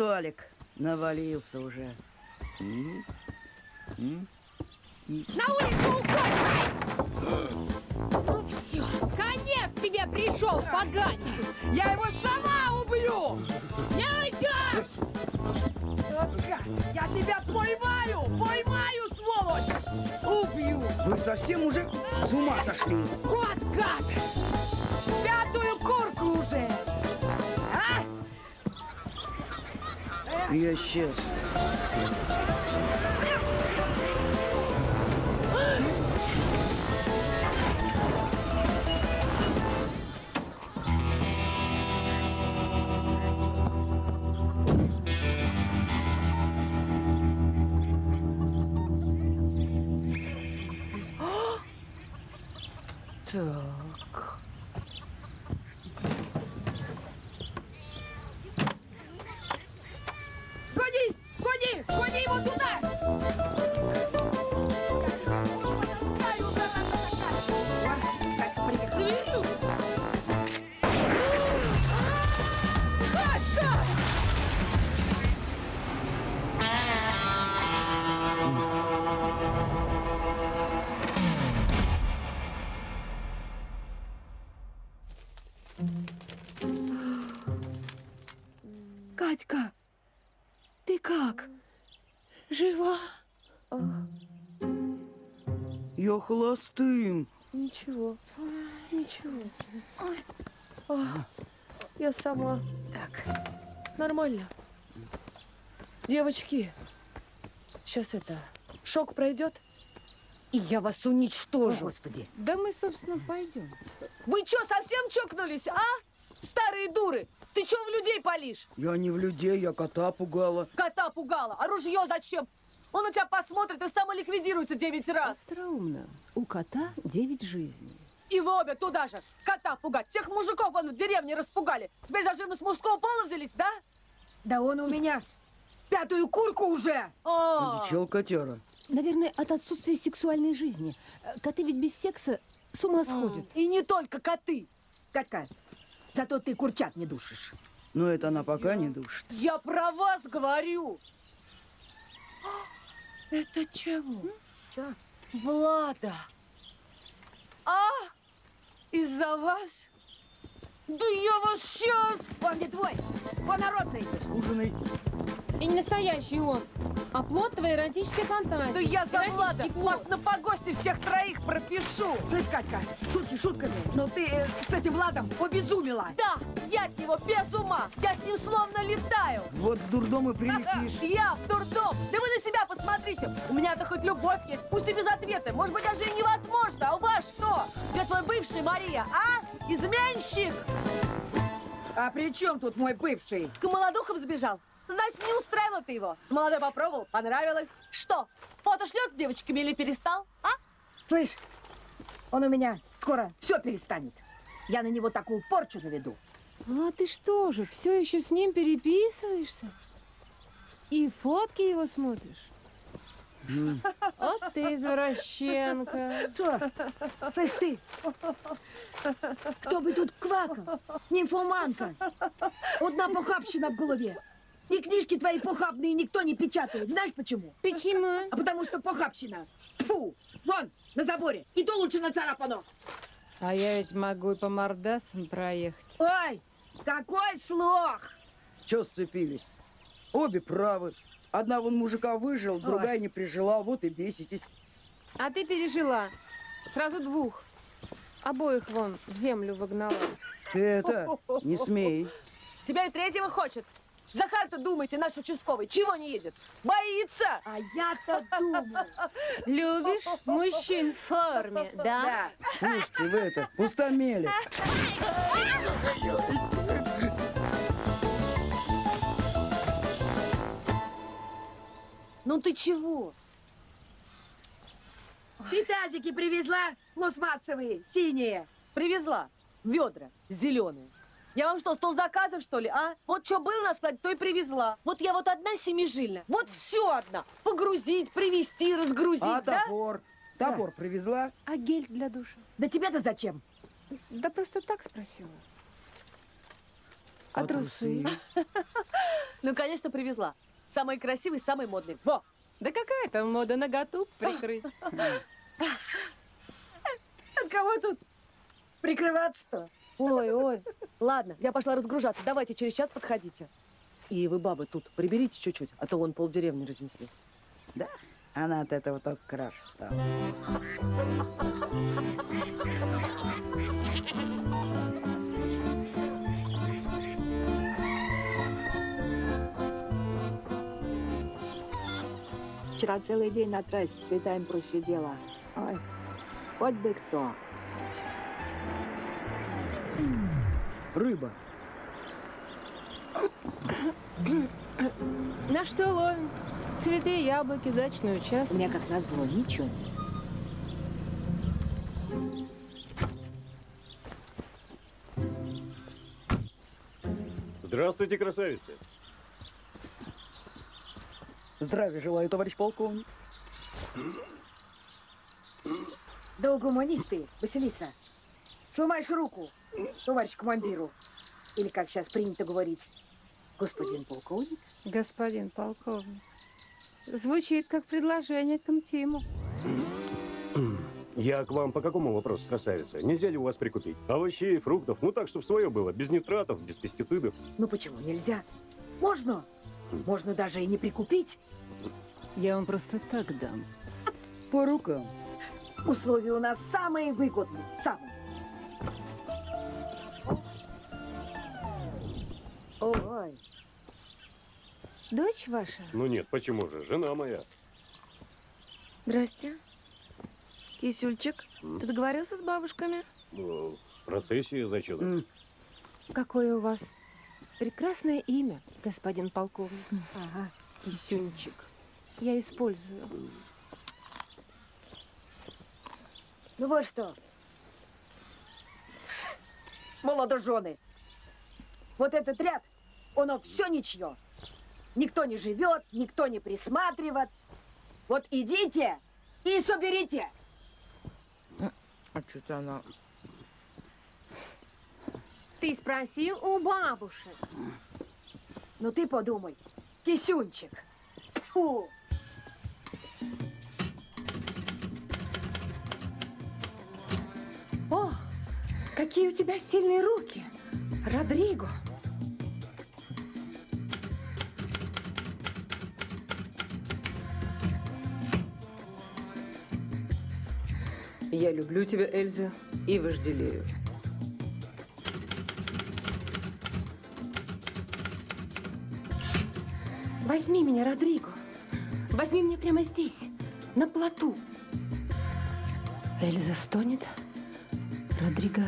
Алик. Навалился уже. На улицу уходи! Ну все, конец тебе пришел, поганый! Я его сама убью! Не уйдешь! Я тебя поймаю! Поймаю, сволочь! Убью! Вы совсем уже с ума сошли? Вот гад! Пятую курку уже! Я сейчас. Холостым. ничего, ничего А, Я сама Так, Нормально Девочки Сейчас это Шок пройдет и я вас уничтожу. Господи. Да мы, собственно, пойдем. Вы что, совсем чокнулись, а? Старые дуры! Ты что в людей палишь? Я не в людей, я кота пугала. Кота пугала, а ружье зачем? Он у тебя посмотрит и самоликвидируется девять раз. Остроумно. У кота девять жизней. И вы обе туда же. Кота пугать. Всех мужиков вон в деревне распугали. Теперь за живность мужского пола взялись, да? Да он у меня пятую курку уже! А, Одичал котяра. Наверное, от отсутствия сексуальной жизни. Э, Коты ведь без секса с ума сходят. И не только коты. Катька, зато ты курчат не душишь. Но это она пока не душит. Я про вас говорю. Это чего? Чё? Влада. А? Из-за вас? Да я вас сейчас! Он не твой, он народный. Ужиной И не настоящий он, а плод твоей эротической фантазии. Да я за Влада вас на погосте всех троих пропишу. Слышь, Катька, шутки шутками, но ты э, с этим Владом обезумела. Да, я от него без ума. Я с ним словно летаю. вот в дурдом и прилетишь. Я в дурдом! Да вы на себя посмотрите! У меня-то хоть любовь есть, пусть и без ответа. Может быть, даже и невозможно. А у вас что? Где твой бывший, Мария, а? Изменщик! А при чем тут мой бывший? К молодухам сбежал. Значит, не устраивал ты его. С молодой попробовал, понравилось. Что, фото шлет с девочками или перестал, а? Слышь, он у меня скоро все перестанет. Я на него такую порчу наведу. А ты что же, все еще с ним переписываешься? И фотки его смотришь? Вот ты извращенка. Что? Слышь ты, кто бы тут квакал? Нимфоманка. Одна похабщина в голове. И книжки твои похабные никто не печатает. Знаешь почему? Почему? А потому что похабщина. Фу! Вон, на заборе. И то лучше нацарапано. А я ведь могу и по мордасам проехать. Ой, какой слог! Че сцепились? Обе правы. Одна вон мужика выжил, другая не прижила, вот и беситесь. А ты пережила. Сразу двух. Обоих вон в землю выгнала. Ты это, не смей. Тебя и третьего хочет. Захар-то, думайте, наш участковый, чего не едет? Боится! А я-то думаю. Любишь мужчин в форме, да? Слушайте, вы это, пустомели. Ну ты чего? Ты тазики привезла? Пластмассовые, синие. Привезла ведра зеленые. Я вам что, стол заказов, что ли, а? Вот что было на складе, то и привезла. Вот я вот одна семижильная, вот все одна. Погрузить, привезти, разгрузить, А да? топор? Топор привезла? А гель для душа? Да тебе-то зачем? Да просто так спросила. А, трусы? Ну, конечно, привезла. Самый красивый, самый модный. Во! Да какая там мода наготу прикрыть? От кого тут прикрываться-то? Ой, ой. Ладно, я пошла разгружаться. Давайте через час подходите. И вы, бабы, тут приберите чуть-чуть, а то вон полдеревни разнесли. Да, она от этого только краше стала. Вчера целый день на трассе с цветами просидела. Ой, хоть бы кто. Рыба. На что ловим? Цветы, яблоки, дачный У участок. меня как назло ничего нет. Здравствуйте, красавицы. Здравия желаю, товарищ полковник. Да угомонись ты, Василиса. Сломаешь руку, товарищ командиру. Или, как сейчас принято говорить, господин полковник. Господин полковник. Звучит как предложение к интиму. Я к вам по какому вопросу, красавица? Нельзя ли у вас прикупить? Овощей, фруктов, ну так, чтобы свое было, без нитратов, без пестицидов. Ну почему нельзя? Можно. Можно даже и не прикупить. Я вам просто так дам. По рукам. Условия у нас самые выгодные. Самые. Ой. Дочь ваша? Ну нет, почему же? Жена моя. Здрасте. Кисюльчик, ты договорился с бабушками? Ну, в процессе зачем? М, Какое у вас прекрасное имя, господин полковник. Ага. Кисюнчик. Я использую. Ну вот что. Молодожены. Вот этот ряд, оно все ничье. Никто не живет, никто не присматривает. Вот идите и соберите. А что-то она... Ты спросил у бабушек. Ну ты подумай, кисюнчик. Фу. О, какие у тебя сильные руки, Родриго. Я люблю тебя, Эльза, и вожделею. Возьми меня, Родриго. Возьми меня прямо здесь, на плоту. Эльза стонет. Родриго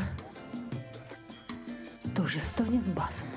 тоже стонет басом.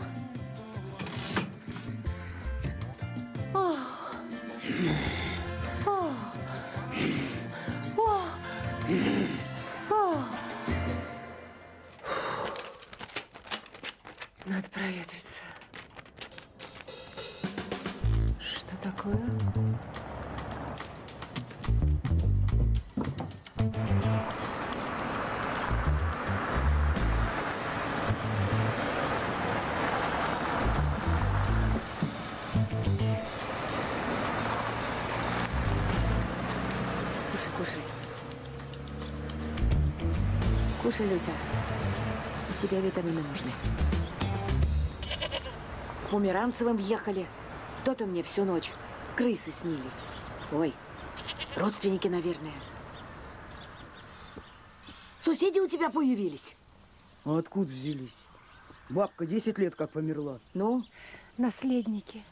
Витамины нужны. К Померанцевым въехали. То-то мне всю ночь Крысы снились. Ой, родственники, наверное. Соседи у тебя появились. А откуда взялись? Бабка 10 лет как померла. Ну, Наследники.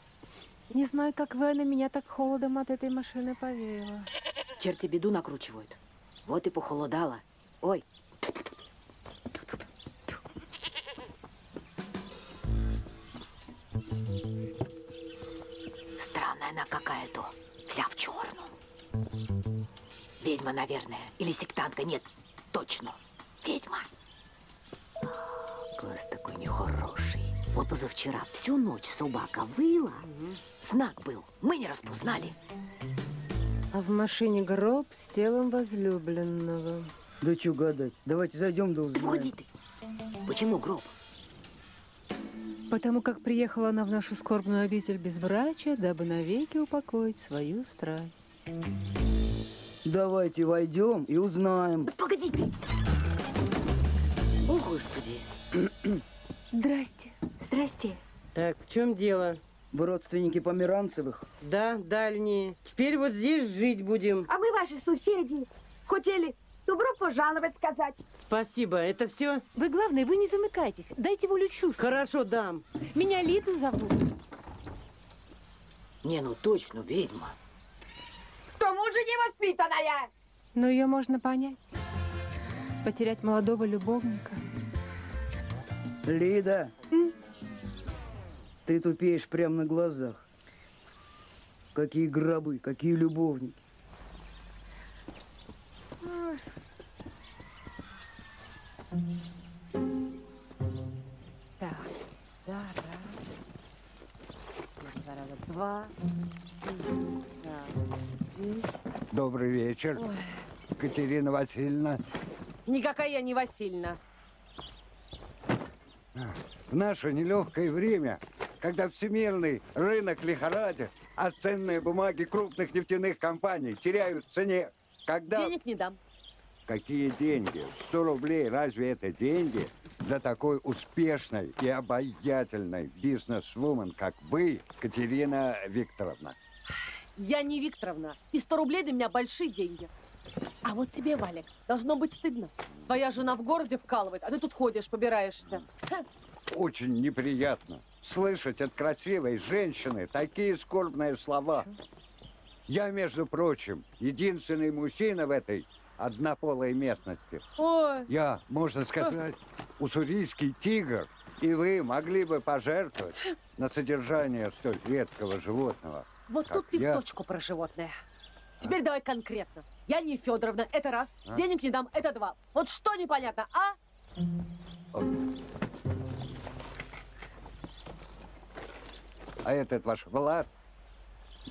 Не знаю, как вы, а на меня так холодом от этой машины повеяло. черти беду накручивают. Вот и похолодало. Ой, какая-то. Вся в черном. Ведьма, наверное. Или сектантка. Нет, точно. Ведьма. Глаз такой нехороший. Вот позавчера всю ночь собака выла. Знак был. Мы не распознали. А в машине гроб с телом возлюбленного. Да что гадать. Давайте зайдем да Да узнаем. погоди ты. Почему гроб? Потому как приехала она в нашу скорбную обитель безбрачия, дабы навеки упокоить свою страсть. Давайте войдем и узнаем. Погоди ты. О, Господи. Здрасте. Здрасте. Так, в чем дело? Вы родственники Померанцевых? Да, дальние. Теперь вот здесь жить будем. А мы ваши соседи. Хотели добро пожаловать сказать. Спасибо. Это все? Вы, главное, вы не замыкайтесь. Дайте волю чувству. Хорошо, дам. Меня Лида зовут. Не, ну точно, ведьма. К тому же невоспитанная. Но ее можно понять. Потерять молодого любовника. Лида, ты тупеешь прямо на глазах. Какие гробы, какие любовники. Так, сюда раз. Два раза два. Да, здесь. Добрый вечер, Катерина Васильевна. Никакая я не Васильевна. В наше нелегкое время, когда всемирный рынок лихорадит, а ценные бумаги крупных нефтяных компаний теряют в цене, когда... Денег не дам. Какие деньги? 100 рублей, разве это деньги? Для такой успешной и обаятельной бизнес-вумен, как вы, Катерина Викторовна. Я не Викторовна. И 100 рублей для меня большие деньги. А вот тебе, Валик, должно быть стыдно. Твоя жена в городе вкалывает, а ты тут ходишь, побираешься. Очень неприятно слышать от красивой женщины такие скорбные слова. Я, между прочим, единственный мужчина в этой однополой местности. Ой, Я, можно сказать, уссурийский тигр. И вы могли бы пожертвовать на содержание столь редкого животного. вот тут ты я? в точку про животное. Теперь давай конкретно. Я не Федоровна, это раз. А? Денег не дам, это два. Вот что непонятно, а? А этот ваш Влад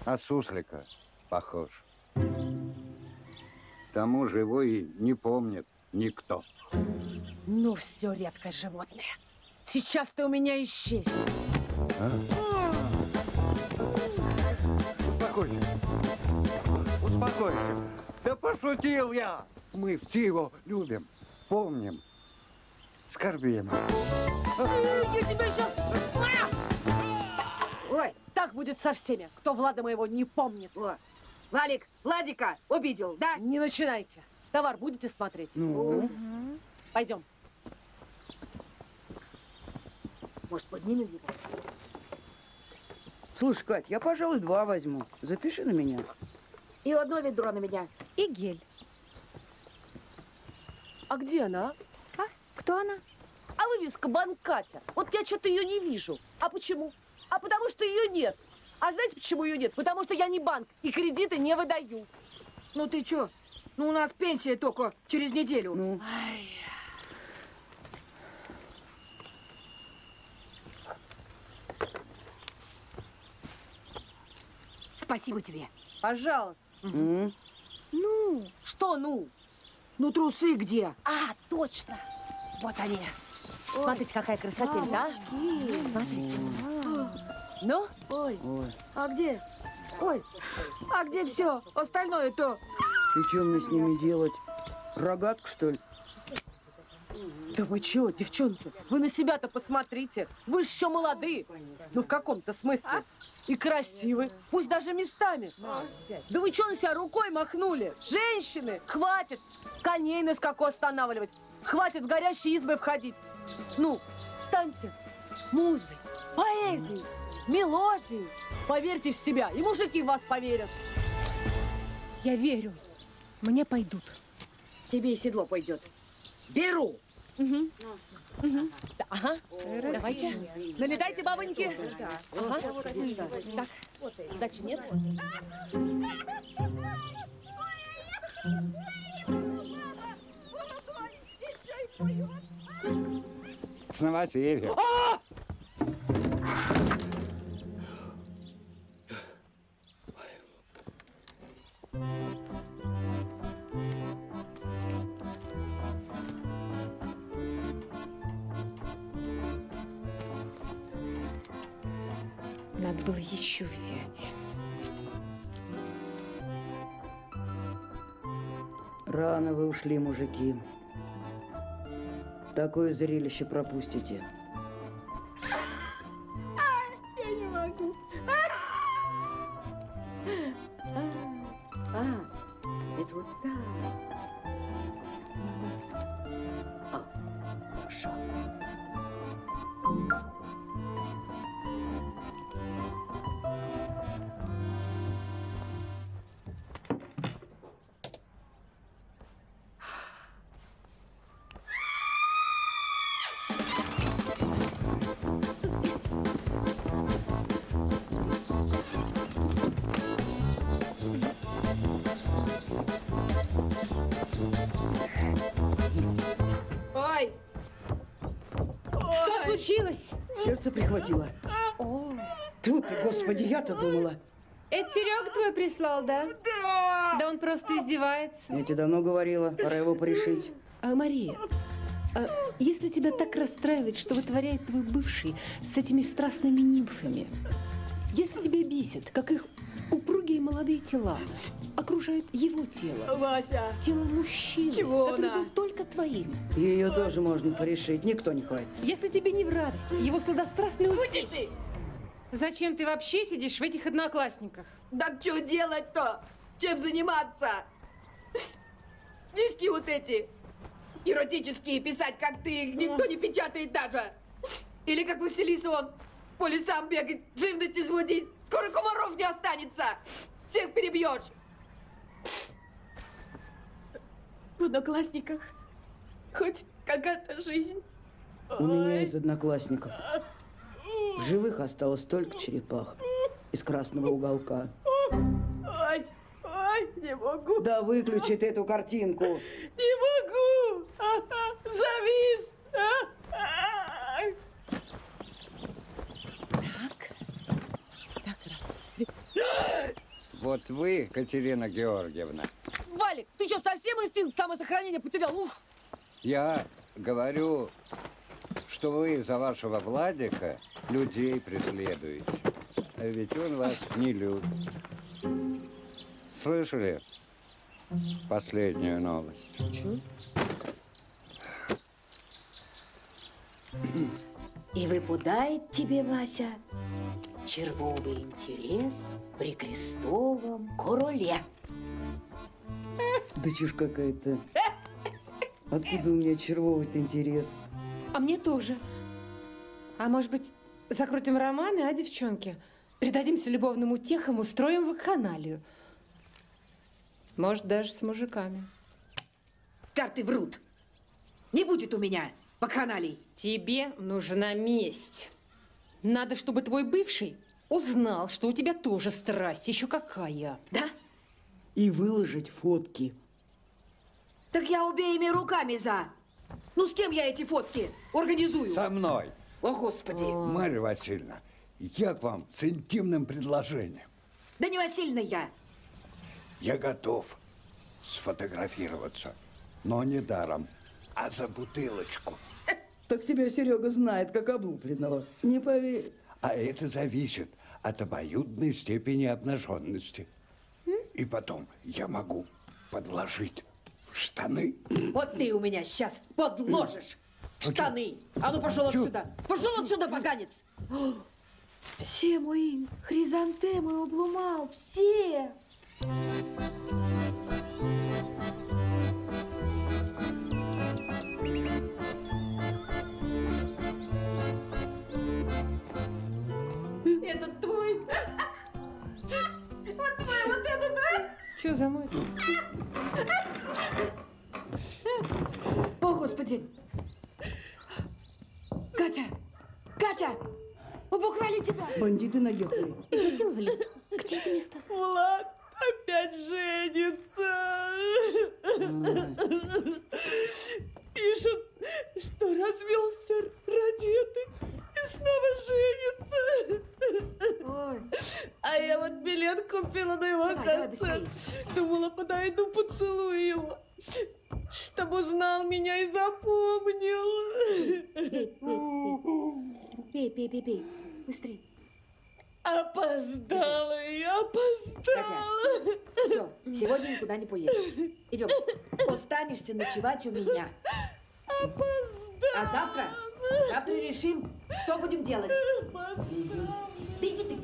на суслика похож. К тому же его и не помнит никто. Ну все, редкое животное. Сейчас ты у меня исчезнешь. Успокойся. Успокойся. Да пошутил я. Мы все его любим, помним, скорбим. Я тебя сейчас... Ой, Так будет со всеми, кто Влада моего не помнит. о. Валик, Владика обидел, да? Не начинайте. Товар будете смотреть? Ну, Пойдем. Может, поднимем его? слушай, Кать, я, пожалуй, два возьму. Запиши на меня. И одно ведро на меня. И гель. А где она? А? Кто она? А вывеска банк Катя. Вот я что-то ее не вижу. А почему? А потому что ее нет. А знаете, почему ее нет? Потому что я не банк и кредиты не выдаю. Ну ты чё? Ну у нас пенсия только через неделю. Ну, Спасибо тебе. Пожалуйста. м, Ну, что ну? Ну трусы где? А, точно. Вот они. Смотрите, какая красотень, да? Смотрите. Ну, Ой, ой. а где? Ой, а где все? Остальное-то? И что мне с ними делать? Рогатку, что ли? Да вы чего, девчонки? Вы на себя-то посмотрите. Вы еще молодые. Ну, в каком-то смысле. И красивы. Пусть даже местами. Да вы что на себя рукой махнули? Женщины, хватит коней на скаку останавливать. Хватит в горящие избы входить. Ну, станьте музой, поэзией, мелодией. Поверьте в себя, и мужики в вас поверят. Я верю. Мне пойдут. Тебе и седло пойдет. Беру. Да, Ага, давайте. Налетайте, бабоньки. Ага. Так, удачи нет? С новосельем. Надо было еще взять. Рано вы ушли, мужики. Такое зрелище пропустите. Прислал, да? Да. Да он просто издевается. Я тебе давно говорила, пора его порешить. А, Мария, а если тебя так расстраивает, что вытворяет твой бывший с этими страстными нимфами, если тебя бесит, как их упругие молодые тела окружают его тело, Вася, тело мужчины, Чего который она? был только твоим, Ее тоже можно порешить, никто не хватит. если тебе не в радость его сладострастный Будь ты! Зачем ты вообще сидишь в этих одноклассниках? Так что делать-то? Чем заниматься? Книжки вот эти эротические писать, как ты, их никто не печатает даже. Или как Василиса он по лесам бегать, живность изводить. Скоро комаров не останется. Всех перебьешь. В одноклассниках хоть какая-то жизнь. У меня из одноклассников. В живых осталось только черепах из красного уголка. Ой, ой, не могу, Да выключи ты эту картинку. не могу. Завис. Ай. Вот вы, Катерина Георгиевна, Валик, ты что, совсем инстинкт самосохранения потерял? Ух! я говорю, что вы за вашего Владика людей преследуете. А ведь он вас не любит. Слышали последнюю новость? І випадає тебе, Вася, червовий інтерес при крестовом короле. Да чушь какая-то. Откуда у меня червовый-то интерес? А мне тоже. А может быть, закрутим романы, а, девчонки? Предадимся любовным утехам, устроим вакханалию. Может, даже с мужиками. Карты врут. Не будет у меня вакханалий. Тебе нужна месть. Надо, чтобы твой бывший узнал, что у тебя тоже страсть, еще какая. Да? И выложить фотки. Так я обеими руками за. Ну с кем я эти фотки организую? Со мной. О, Господи. Марья Васильевна, я к вам с интимным предложением. Да не Васильевна я. Я готов сфотографироваться, но не даром, а за бутылочку. Так тебя Серега знает, как облупленного. Не поверит. А это зависит от обоюдной степени обнаженности. И потом я могу подложить Штаны. Вот ты у меня сейчас подложишь штаны. А ну пошел отсюда. Пошел отсюда, поганец. Все мои хризантемы обломал, все. Это Что за мой? О, Господи! Катя! Катя! Обухрали тебя! Бандиты наехали. Изнасиловали? Где это место? Влад опять женится. Пишут, что развелся ради этой и снова женится. Ой. А я вот билет купила на его Давай, давай, концерт. Думала, подойду, поцелую его. Чтобы узнал меня и запомнил. Пей, пей, пей, пей. Быстрей. Опоздала я, опоздала. Все, сегодня никуда не поедешь. Идем. Останешься ночевать у меня. А завтра, завтра решим, что будем делать. Ты иди ты.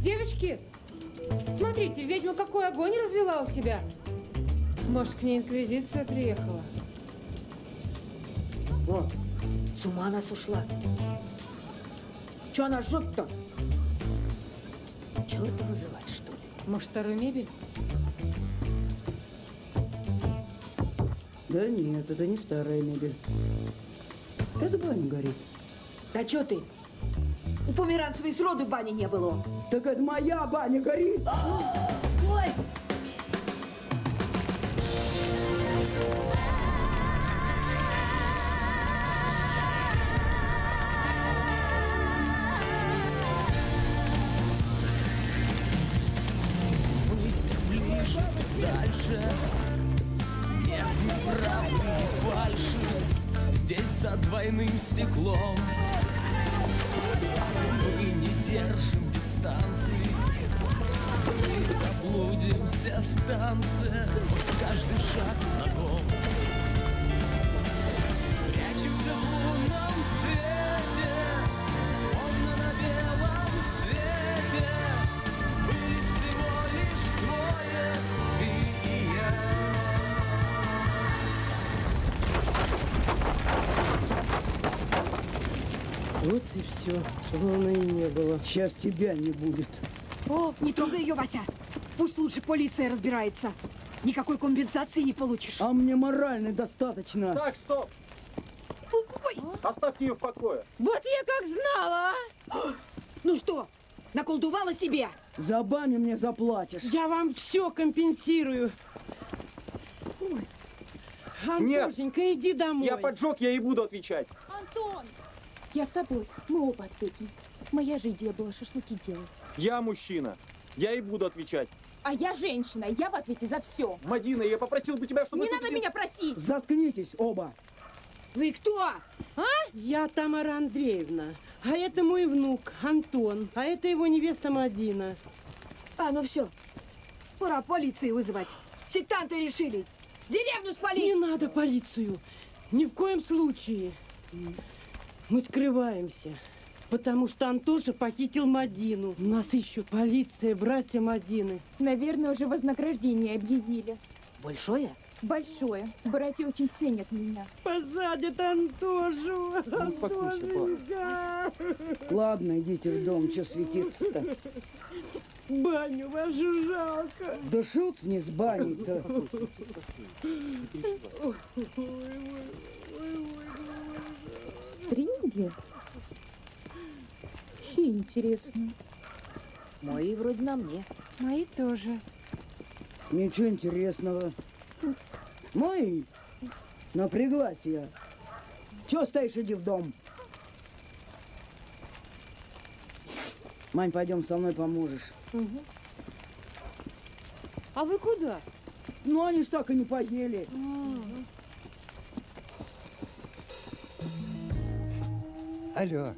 Девочки, смотрите, ведьма какой огонь развела у себя. Может, к ней инквизиция приехала? О, с ума нас ушла. Че она жжет-то? Черта вызывать, что ли? Может, старую мебель? Да нет, это не старая мебель. Это баня горит. Да что ты? У померанцевой сроду бани не было. Так это моя баня горит. Ой, было. Сейчас тебя не будет. О, не трогай ее, Вася. Пусть лучше полиция разбирается. Никакой компенсации не получишь. А мне морально достаточно. Так, стоп! Ой, Оставьте ее в покое. вот я как знала! а! Ну что, наколдувала себе? За баню мне заплатишь. Я вам все компенсирую. Антошенька, иди домой. Я поджег, я и буду отвечать. Антон! Я с тобой. Мы оба ответим. Моя же идея была шашлыки делать. Я мужчина. Я и буду отвечать. А я женщина, я в ответе за все. Мадина, я попросил бы тебя, чтобы... Не ты надо тут- меня просить! Заткнитесь оба. Вы кто? Я Тамара Андреевна. А это мой внук Антон. А это его невеста Мадина. А, ну все. Пора полицию вызывать. Сектанты решили. Деревню спалить. Не надо полицию. Ни в коем случае. Мы скрываемся. Потому что Антоша похитил Мадину. У нас ищут полиция, братья Мадины. Наверное, уже вознаграждение объявили. Большое? Большое. Братья очень ценят меня. Посадят Антошу. Антошенька. Ладно, идите в дом, что светиться-то? Баню вашу жалко. Да шут не с баней-то. Стринги? Чьи интересно? Мои вроде на мне. Мои тоже. Ничего интересного. Мой, напряглась я. Че стоишь, иди в дом. Мань, пойдем со мной поможешь. А вы куда? Ну, они ж так и не поели. Алло,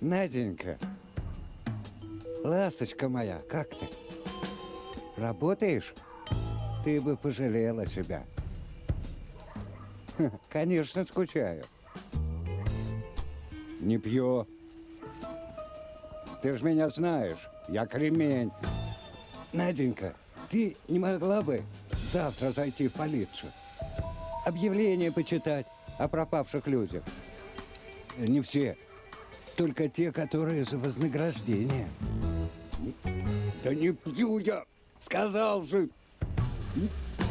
Наденька, ласточка моя, как ты? Работаешь? Ты бы пожалела себя. Конечно, скучаю. Не пью. Ты ж меня знаешь, я кремень. Наденька, ты не могла бы завтра зайти в полицию? Объявление почитать о пропавших людях. Не все, только те, которые за вознаграждение. Да не пью я, сказал же.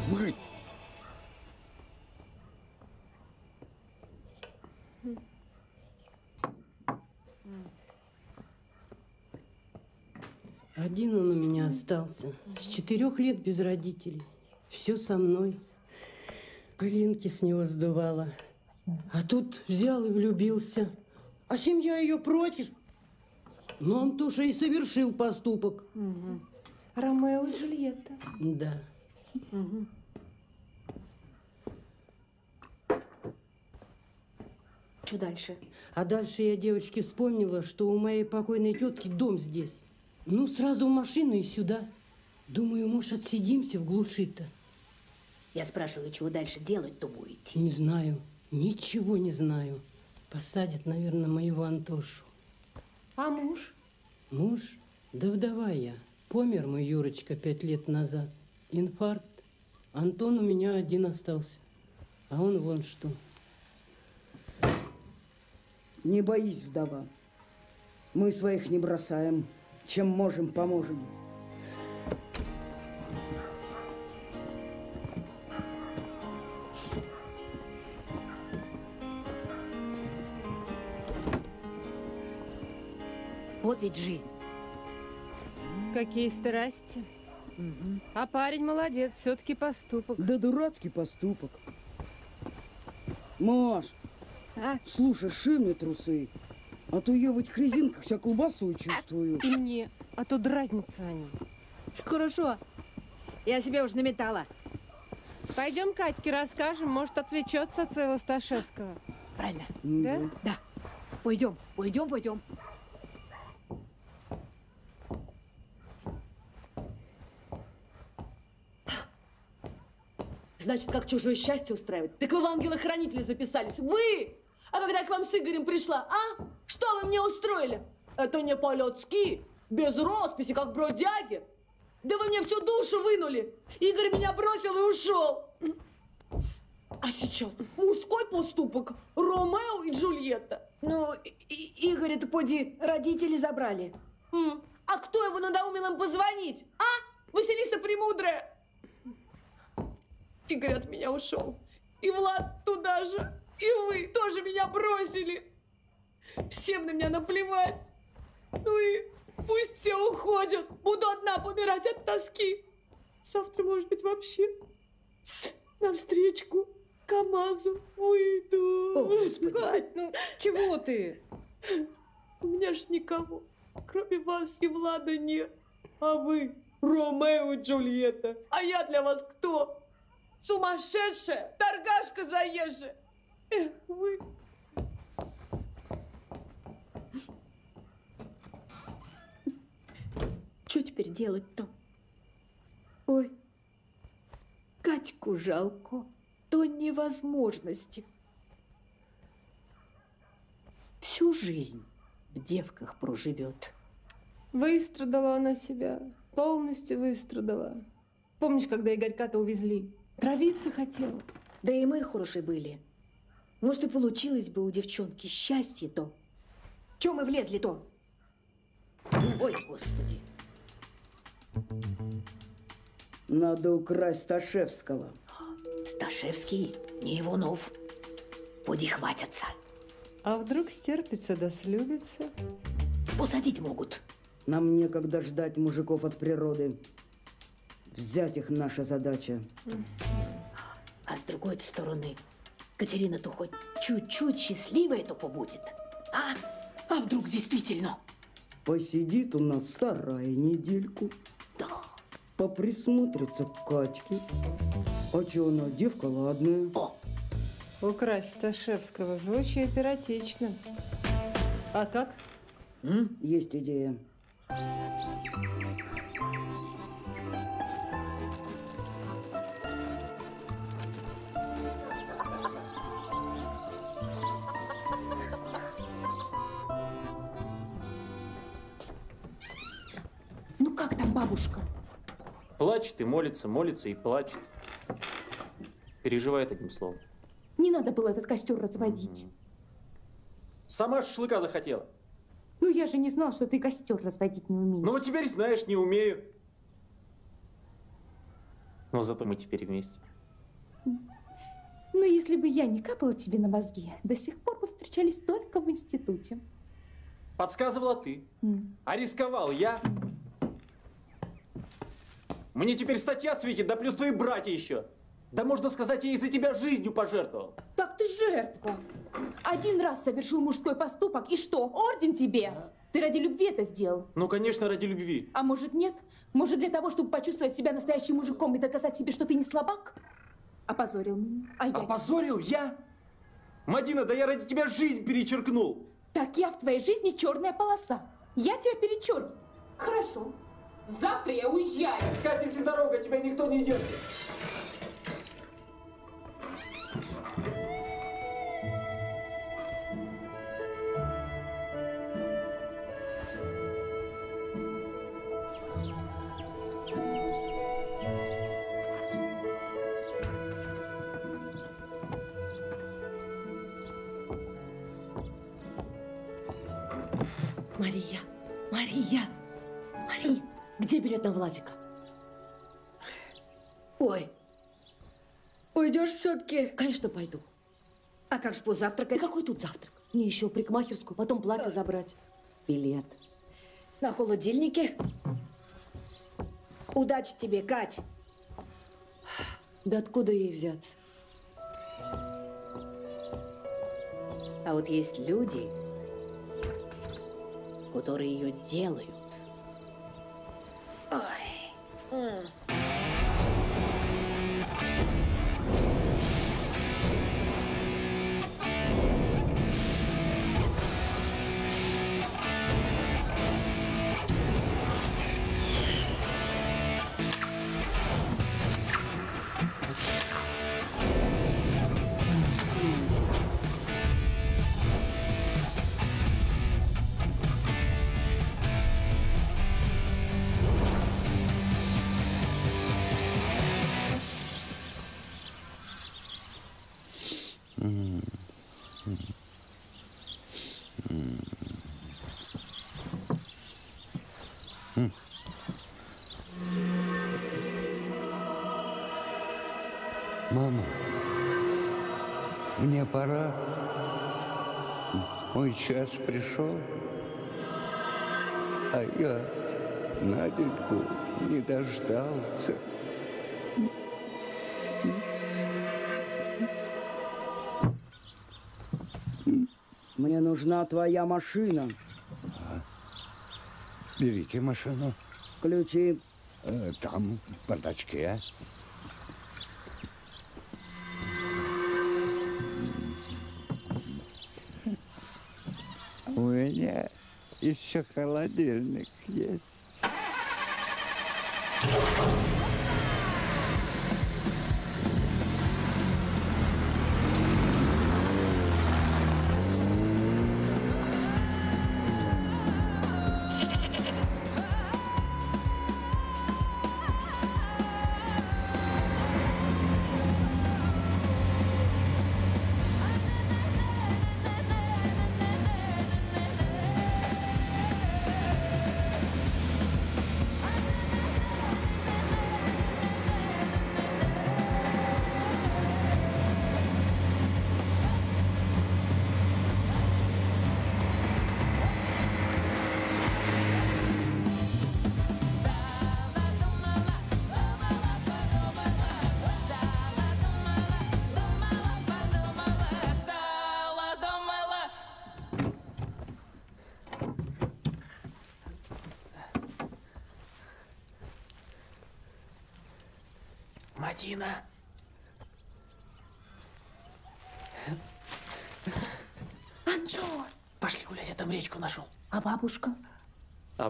Вы. Один он у меня остался. С четырех лет без родителей. Все со мной. Пылинки с него сдувала. А тут взял и влюбился. А семья ее против. Но он тоже и совершил поступок. Ромео и Джульетта. Да. Что дальше? А дальше я девочке вспомнила, что у моей покойной тетки дом здесь. Ну, сразу в машину и сюда. Думаю, может, отсидимся в глуши-то. Я спрашиваю, чего дальше делать-то будете? Не знаю. Ничего не знаю. Посадят, наверное, моего Антошу. А муж? Муж? Да вдова я. Помер мой Юрочка пять лет назад. Инфаркт. Антон у меня один остался. А он вон что. Не боись, вдова. Мы своих не бросаем. Чем можем, поможем. Вот ведь жизнь. Какие страсти. А парень молодец, все-таки поступок. Да дурацкий поступок. Маш, слушай, ши мне трусы. А то я в этих резинках вся колбасой чувствую. И мне, а то дразнятся они. Хорошо. Я себе уже наметала. Пойдем Катьке расскажем, может, отвлечется от своего Сташевского. Правильно. Да? Да. Пойдем, пойдем, пойдем. Значит, как чужое счастье устраивать? Так вы в ангелы-хранители записались. Вы! А когда я к вам с Игорем пришла, а? Что вы мне устроили? Это не по-людски, без росписи, как бродяги. Да вы мне всю душу вынули. Игорь меня бросил и ушел. А сейчас мужской поступок Ромео и Джульетта. Ну, И- Игорь, это поди, родители забрали. А кто его надоумил им позвонить? А? Василиса Премудрая? Игорь от меня ушел. И Влад туда же. И вы тоже меня бросили. Всем на меня наплевать. Ну и пусть все уходят. Буду одна помирать от тоски. Завтра, может быть, вообще навстречку КамАЗу выйду. О, Господи. Кать, ну чего ты? У меня ж никого, кроме вас и Влада нет. А вы Ромео и Джульетта. А я для вас кто? Сумасшедшая, торгашка заезжая. Эх, вы. Что теперь делать-то? Ой, Катьку жалко. До невозможности. Всю жизнь в девках проживет. Выстрадала она себя. Полностью выстрадала. Помнишь, когда Игорька-то увезли? Травиться хотела. Да и мы хорошие были. Может, и получилось бы у девчонки счастье-то. Чего мы влезли-то? Ой, господи. Надо украсть Сташевского. Сташевский, не Иванов. Поди хватятся. А вдруг стерпится да слюбится? Посадить могут. Нам некогда ждать мужиков от природы. Взять их наша задача. А с другой стороны, Катерина-то хоть чуть-чуть счастливая-то побудет. А? А вдруг действительно? Посидит у нас в сарае недельку. Да. Поприсмотрится к Катьке. А че она, девка ладная. Украсть Сташевского звучит эротично. А как? Есть идея. Плачет и молится, молится и плачет. Переживает одним словом. Не надо было этот костер разводить. Сама шашлыка захотела. Ну я же не знал, что ты костер разводить не умеешь. Ну вот теперь знаешь, не умею. Но зато мы теперь вместе. Ну, если бы я не капала тебе на мозги, до сих пор бы встречались только в институте. Подсказывала ты. М. А рисковал я. Мне теперь статья светит, да плюс твои братья еще. Да можно сказать, я из-за тебя жизнью пожертвовал. Так ты жертва. Один раз совершил мужской поступок, и что, орден тебе? Ты ради любви это сделал. Ну, конечно, ради любви. А может нет? Может для того, чтобы почувствовать себя настоящим мужиком и доказать себе, что ты не слабак? Опозорил меня. А я тебя- Опозорил я? Мадина, да я ради тебя жизнь перечеркнул. Так я в твоей жизни черная полоса. Я тебя перечеркну. Хорошо. Завтра я уезжаю. Катя, ты дорога, тебя никто не держит. На Владика? Ой, уйдешь все-таки? Конечно, пойду. А как же позавтракать? Да какой тут завтрак? Мне еще в парикмахерскую, потом платье забрать. Билет. На холодильнике? Удачи тебе, Кать. Да откуда ей взяться? А вот есть люди, которые ее делают. Ой. Мама, мне пора. Мой час пришел, а я Наденьку не дождался. Мне нужна твоя машина. Берите машину. Ключи. Э, Там, в бардачке. Еще холодильник есть.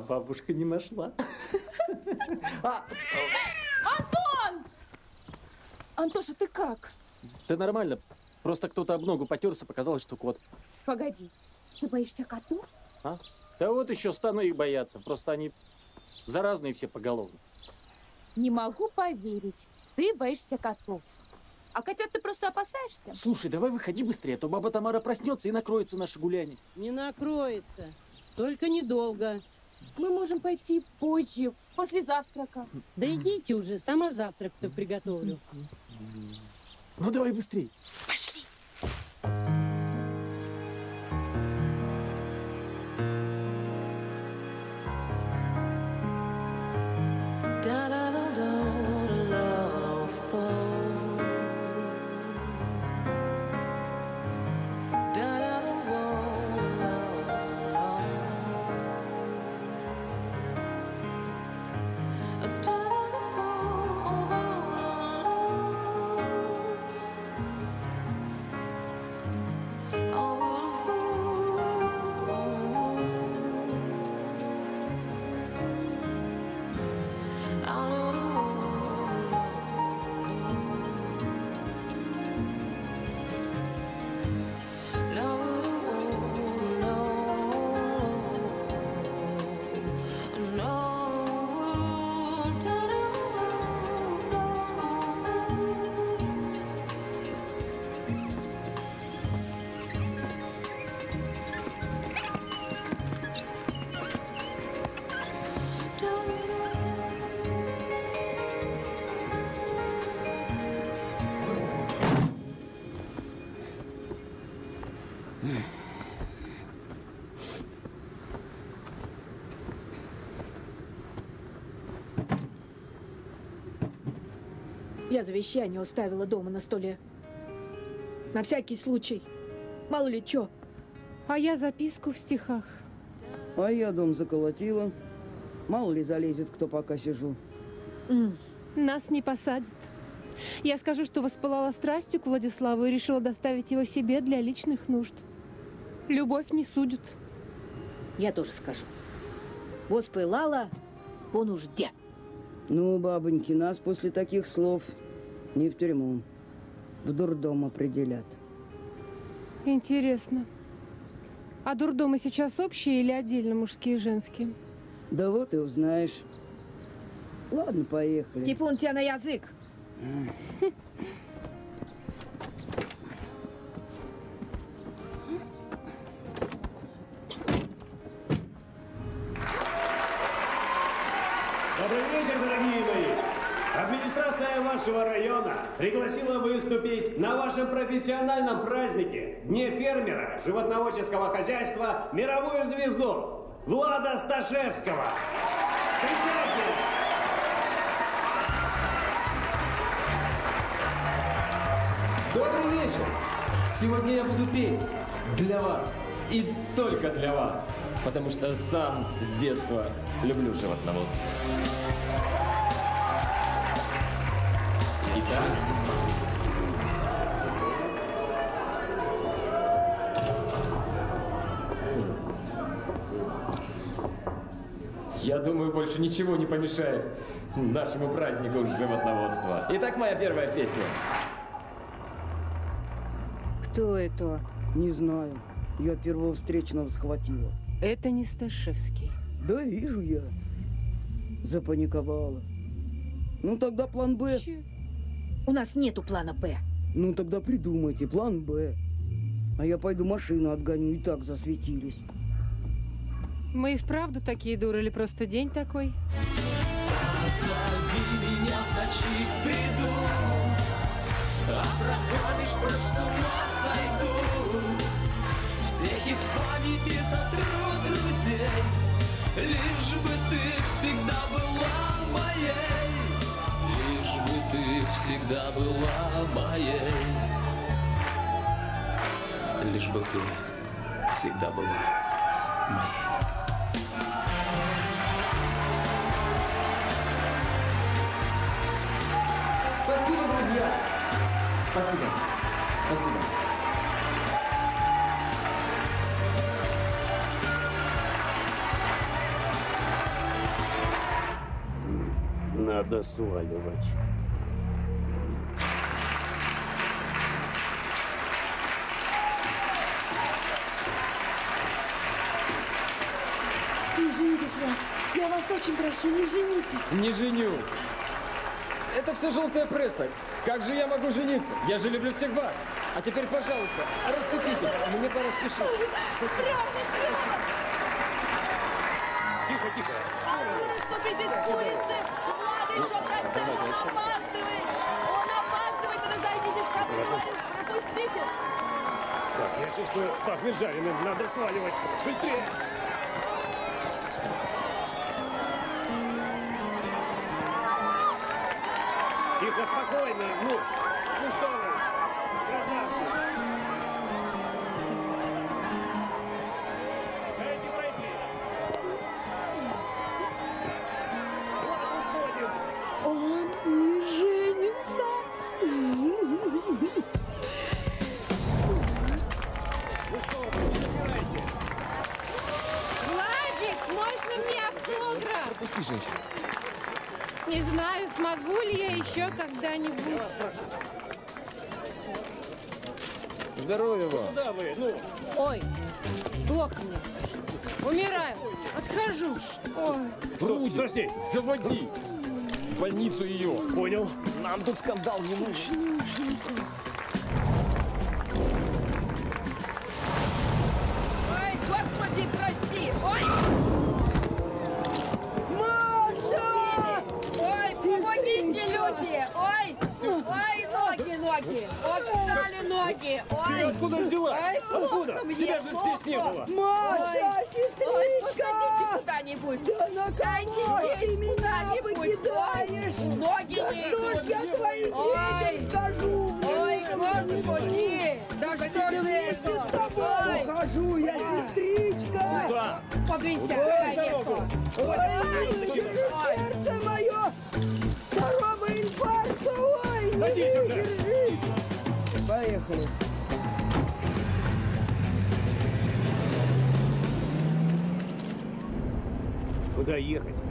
Бабушка не нашла. Антон! Антоша, ты как? Да нормально. Просто кто-то об ногу потерся, показалось, что кот. Погоди, ты боишься котов? А? Да вот еще стану их бояться. Просто они заразные все поголовно. Не могу поверить. Ты боишься котов. А котят ты просто опасаешься? Слушай, давай выходи быстрее, а то баба Тамара проснется и накроется наше гуляние. Не накроется. Только недолго. Мы можем пойти позже, после завтрака. Да идите уже, сама завтрак-то приготовлю. Ну давай быстрее. Пошли. Я завещание уставила дома на столе. На всякий случай. Мало ли чё. А я записку в стихах. А я дом заколотила. Мало ли залезет, кто пока сижу. Нас не посадят. Я скажу, что воспылала страстью к Владиславу и решила доставить его себе для личных нужд. Любовь не судят. Я тоже скажу. Воспылала по нужде. Ну, бабоньки, нас после таких слов не в тюрьму, в дурдом определят. Интересно. А дурдомы сейчас общие или отдельно мужские и женские? Да вот и узнаешь. Ладно, поехали. Типун тебя на язык. Добрый вечер, дорогие мои! Администрация вашего района пригласила выступить на вашем профессиональном празднике Дне фермера животноводческого хозяйства мировую звезду Влада Сташевского. Встречайте! Добрый вечер! Сегодня я буду петь для вас и только для вас, потому что сам с детства люблю животноводство. Я думаю, больше ничего не помешает нашему празднику животноводства. Итак, моя первая песня. Кто это? Не знаю. Я первого встречного схватила. Это не Сташевский. Да вижу я. Запаниковала. Ну тогда план Б. У нас нету плана Б. Ну тогда придумайте план Б. А я пойду машину отгоню, и так засветились. Мы и вправду такие дуры или просто день такой? Позови меня в ночи приду, а прогонишь прочь с ума сойду. Всех из памяти сотру друзей, лишь бы ты всегда была моей, чтобы ты всегда была моей. Лишь бы ты всегда была моей. Спасибо, друзья! Спасибо. Спасибо. Надо сваливать. Я вас очень прошу, не женитесь. Не женюсь. Это все желтая пресса. Как же я могу жениться? Я же люблю всех вас. А теперь, пожалуйста, расступитесь. Мне пора спешить. Спасибо. Тихо, тихо. А ну расступитесь, курицы! Влада еще процент, он опаздывает! Он опаздывает, разойдитесь, как говорю, пропустите! Так, я чувствую, пахнет жареным. Надо сваливать. Быстрее! Тихо, спокойно. Ну, ну что вы? Красавцы. Когда-нибудь. Я вас прошу. Здоровья вам. Куда вы? Ну, Ой, плохо мне. Умираю. Отхожу. Ой. что, что с ней? Заводи. В больницу ее. Понял. Нам тут скандал не нужен. Ой,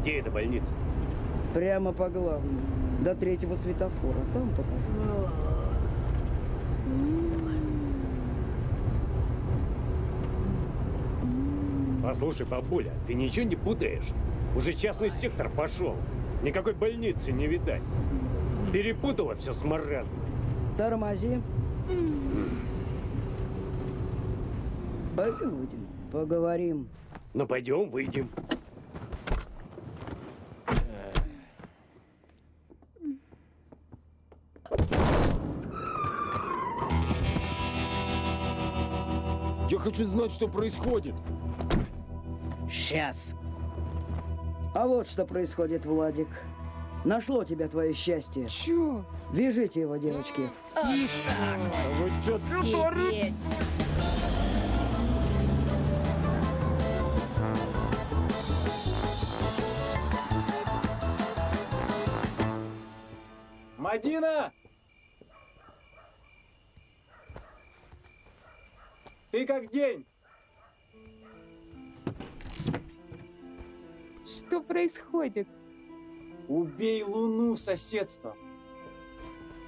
Где эта больница? Прямо по главной. До третьего светофора. Там покажу. Послушай, бабуля, ты ничего не путаешь? Уже частный сектор пошел. Никакой больницы не видать. Перепутала все с маразмом. Тормози. Пойдем выйдем, поговорим. Ну пойдем, выйдем. Хочу знать, что происходит. Сейчас. А вот что происходит, Владик. Нашло тебя твое счастье. Чё? Вяжите его, девочки. Тише. Вы что Сидеть. Мадина! Ты как день? Что происходит? Убей луну соседство.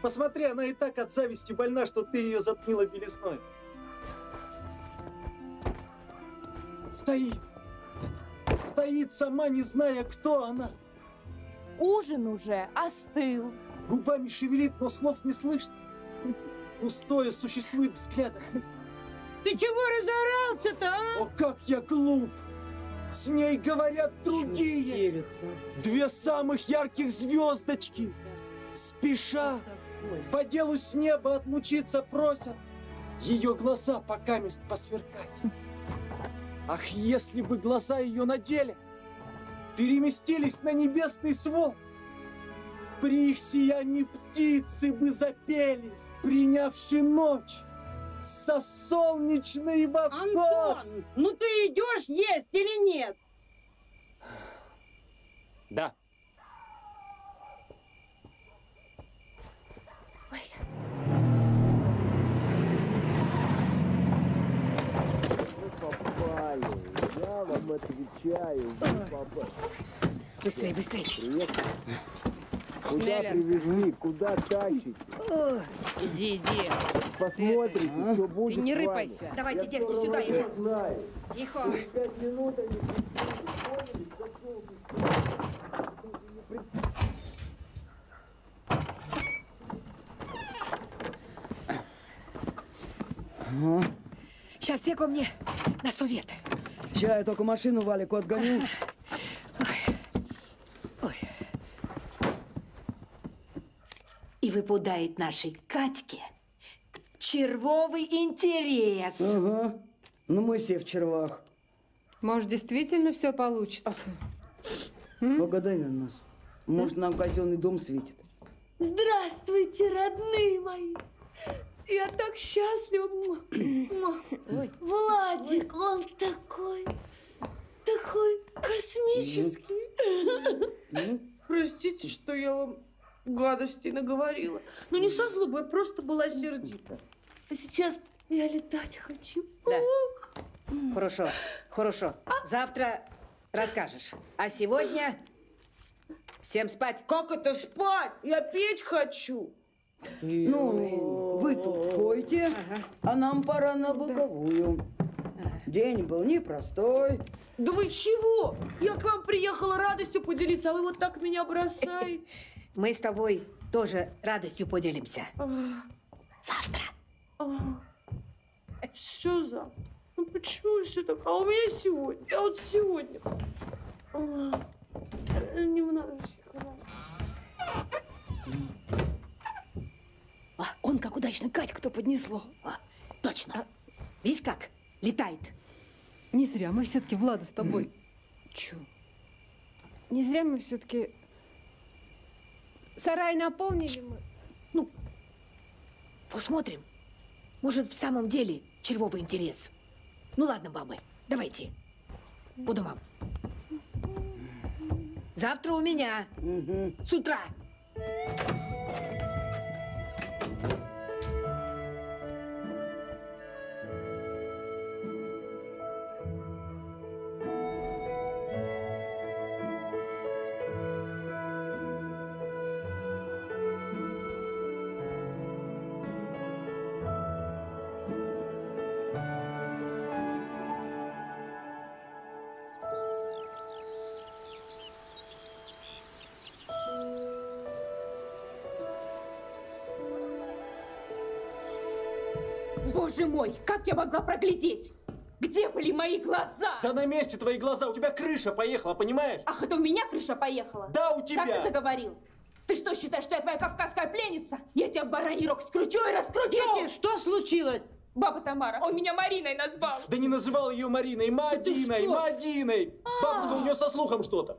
Посмотри, она и так от зависти больна, что ты ее затмила белесной. Стоит. Стоит сама, не зная, кто она. Ужин уже остыл. Губами шевелит, но слов не слышно. Пустое существует взглядом. Ты чего разорался-то, а? О, как я глуп! С ней говорят другие. Две самых ярких звездочки. Спеша, по делу с неба отлучиться просят. Ее глаза пока мест посверкать. Ах, если бы глаза ее на деле переместились на небесный свод, при их сиянии птицы бы запели, принявши ночь со солнечный восход. Антон, ну ты идешь есть или нет? Да. попали. Я вам отвечаю, вы попали. Быстрей, быстрей. Привет. Куда Шнеллер. привезли, куда тащите? Иди, иди. Посмотрите, что будет Ты не рыпайся. Давайте, Я девки, сюда его. знаю. Тихо. Через пять минут они поняли, что Сейчас все ко мне на совет. Сейчас я только машину Валику отгоню. И выпадает нашей Катьке червовый интерес. Ага. Ну мы все в червах. Может, действительно все получится? Погадай на нас. Может, нам казенный дом светит. Здравствуйте, родные мои. Я так счастлива. М- м- Владик, он такой, такой космический. Простите, что я вам гадости наговорила. Но не со злобой, я просто была сердита. А сейчас я летать хочу. Да. Хорошо, хорошо. Завтра расскажешь. А сегодня всем спать. Как это спать? Я петь хочу. Ну, вы тут пойте, а нам пора на боковую. День был непростой. Да вы чего? Я к вам приехала радостью поделиться, а вы вот так меня бросаете. Мы с тобой тоже радостью поделимся. Завтра. Все завтра. Ну почему все так? А у меня сегодня. Я вот сегодня. А, Немножечко. А, он как удачно Катьку-то поднесло. А, точно. Видишь как? Летает. Не зря мы все-таки, Влада, с тобой. Чё? Не зря мы все-таки сарай наполнили мы. Посмотрим. Может, в самом деле червовый интерес. Ну ладно, бабы, давайте. По домам. Завтра у меня. С утра. Боже мой, как я могла проглядеть? Где были мои глаза? Да на месте твои глаза, у тебя крыша поехала, понимаешь? Ах, это у меня крыша поехала? Да, у тебя. Как ты заговорил? Ты что, считаешь, что я твоя кавказская пленница? Я тебя в бараний рог скручу и раскручу! Дети, что случилось? Баба Тамара, он меня Мариной назвал. Да не называл ее Мариной, Мадиной, что? Мадиной. Бабушка, у нее со слухом что-то.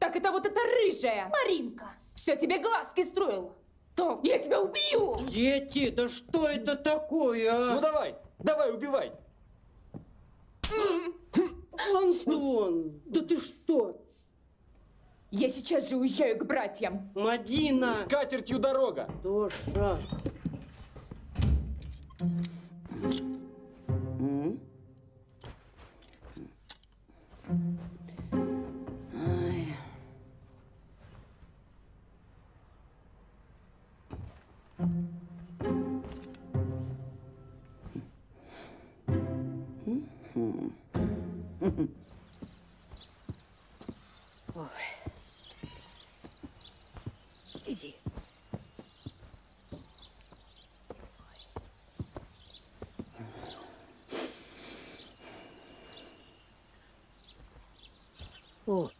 Так это вот эта рыжая, Маринка. Все тебе глазки строила. То я тебя убью! Дети, да что это такое, а? Ну давай, давай, убивай. Антон, да ты что? Я сейчас же уезжаю к братьям. Мадина! С катертью дорога. Тоша. Ой. Иди. О,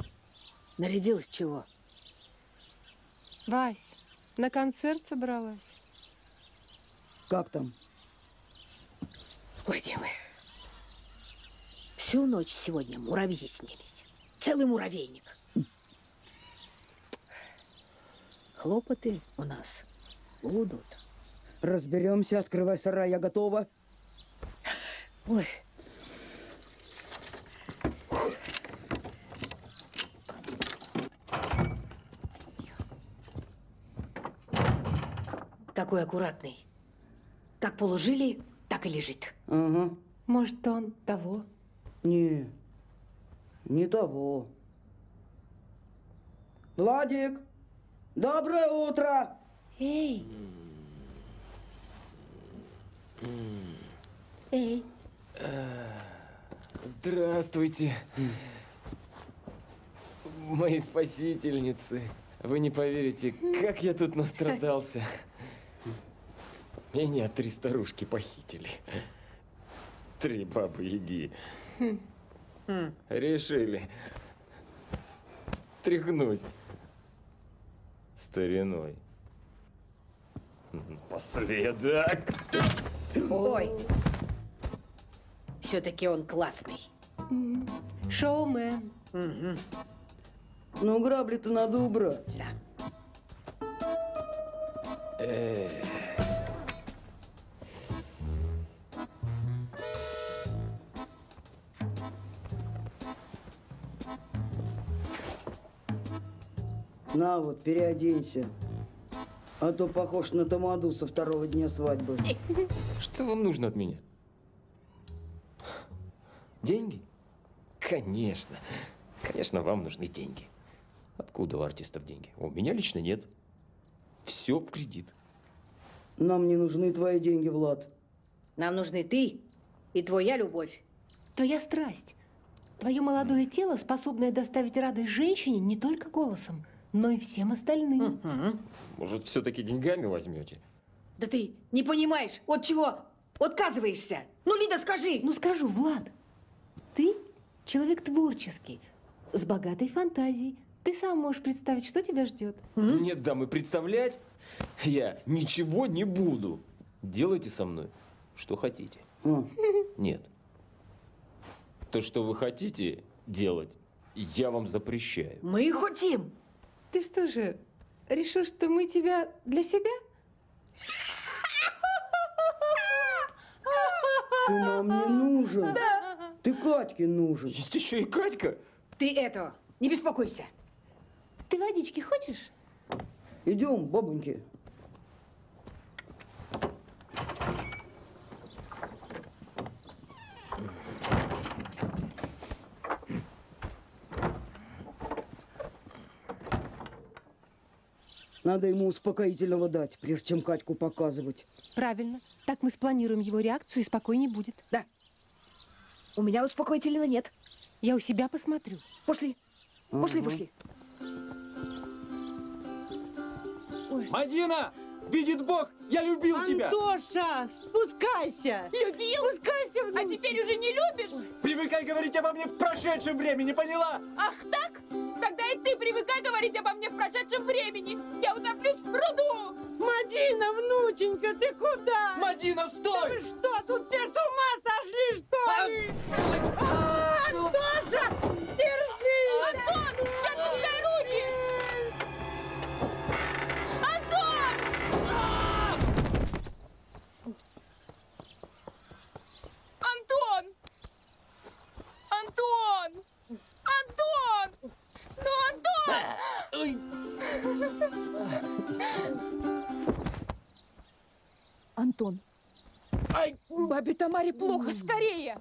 нарядилась чего? Вась, на концерт собралась? Как там? Ой, девы. Всю ночь сегодня муравьи снились. Целый муравейник. Хлопоты у нас будут. Разберемся, открывай сарай, я готова. Ой. Какой аккуратный. Как положили, так и лежит. Ага. Может, он того? Не, не того. Владик, Доброе утро! Эй! Эй! Здравствуйте. Мои спасительницы. Вы не поверите, как я тут настрадался. Меня три старушки похитили. Три бабы Яги. Решили тряхнуть стариной. Напоследок. Ой, все-таки он классный. Шоумен. Ну, грабли-то надо убрать. Да. Э, На вот, переоденься. А то похож на тамаду со второго дня свадьбы. Что вам нужно от меня? Деньги? Конечно. Конечно, вам нужны деньги. Откуда у артистов деньги? У меня лично нет. Все в кредит. Нам не нужны твои деньги, Влад. Нам нужны ты и твоя любовь. Твоя страсть. Твое молодое тело, способное доставить радость женщине не только голосом, но и всем остальным. Может, все-таки деньгами возьмете? Да ты не понимаешь, от чего отказываешься? Ну, Лида, скажи! Ну, скажу, Влад, ты человек творческий, с богатой фантазией. Ты сам можешь представить, что тебя ждет. Нет, дамы, представлять я ничего не буду. Делайте со мной, что хотите. Нет. То, что вы хотите делать, я вам запрещаю. Мы хотим. Ты что же, решил, что мы тебя для себя? Ты нам не нужен. Ты Катьке нужен. Есть еще и Катька. Ты это, не беспокойся. Ты водички хочешь? Идем, бабоньки. Надо ему успокоительного дать, прежде чем Катьку показывать. Правильно. Так мы спланируем его реакцию, и спокойнее будет. Да. У меня успокоительного нет. Я у себя посмотрю. Пошли. Пошли, Ага. пошли. Мадина! Видит Бог, я любил тебя! Антоша, спускайся! Любил? Спускайся А теперь уже не любишь? Привыкай говорить обо мне в прошедшем времени, поняла? Ах так? Тогда и ты привыкай говорить обо мне в прошедшем времени. Я утоплюсь в пруду. Мадина, внученька, ты куда? Мадина, стой! Да вы что, тут все с ума сошли, что ли? А, Антоша, держись! Антон, не отпускай руки! Антон! Антон! Антон! Ну, Антон! Антон! Бабе Тамаре плохо, скорее!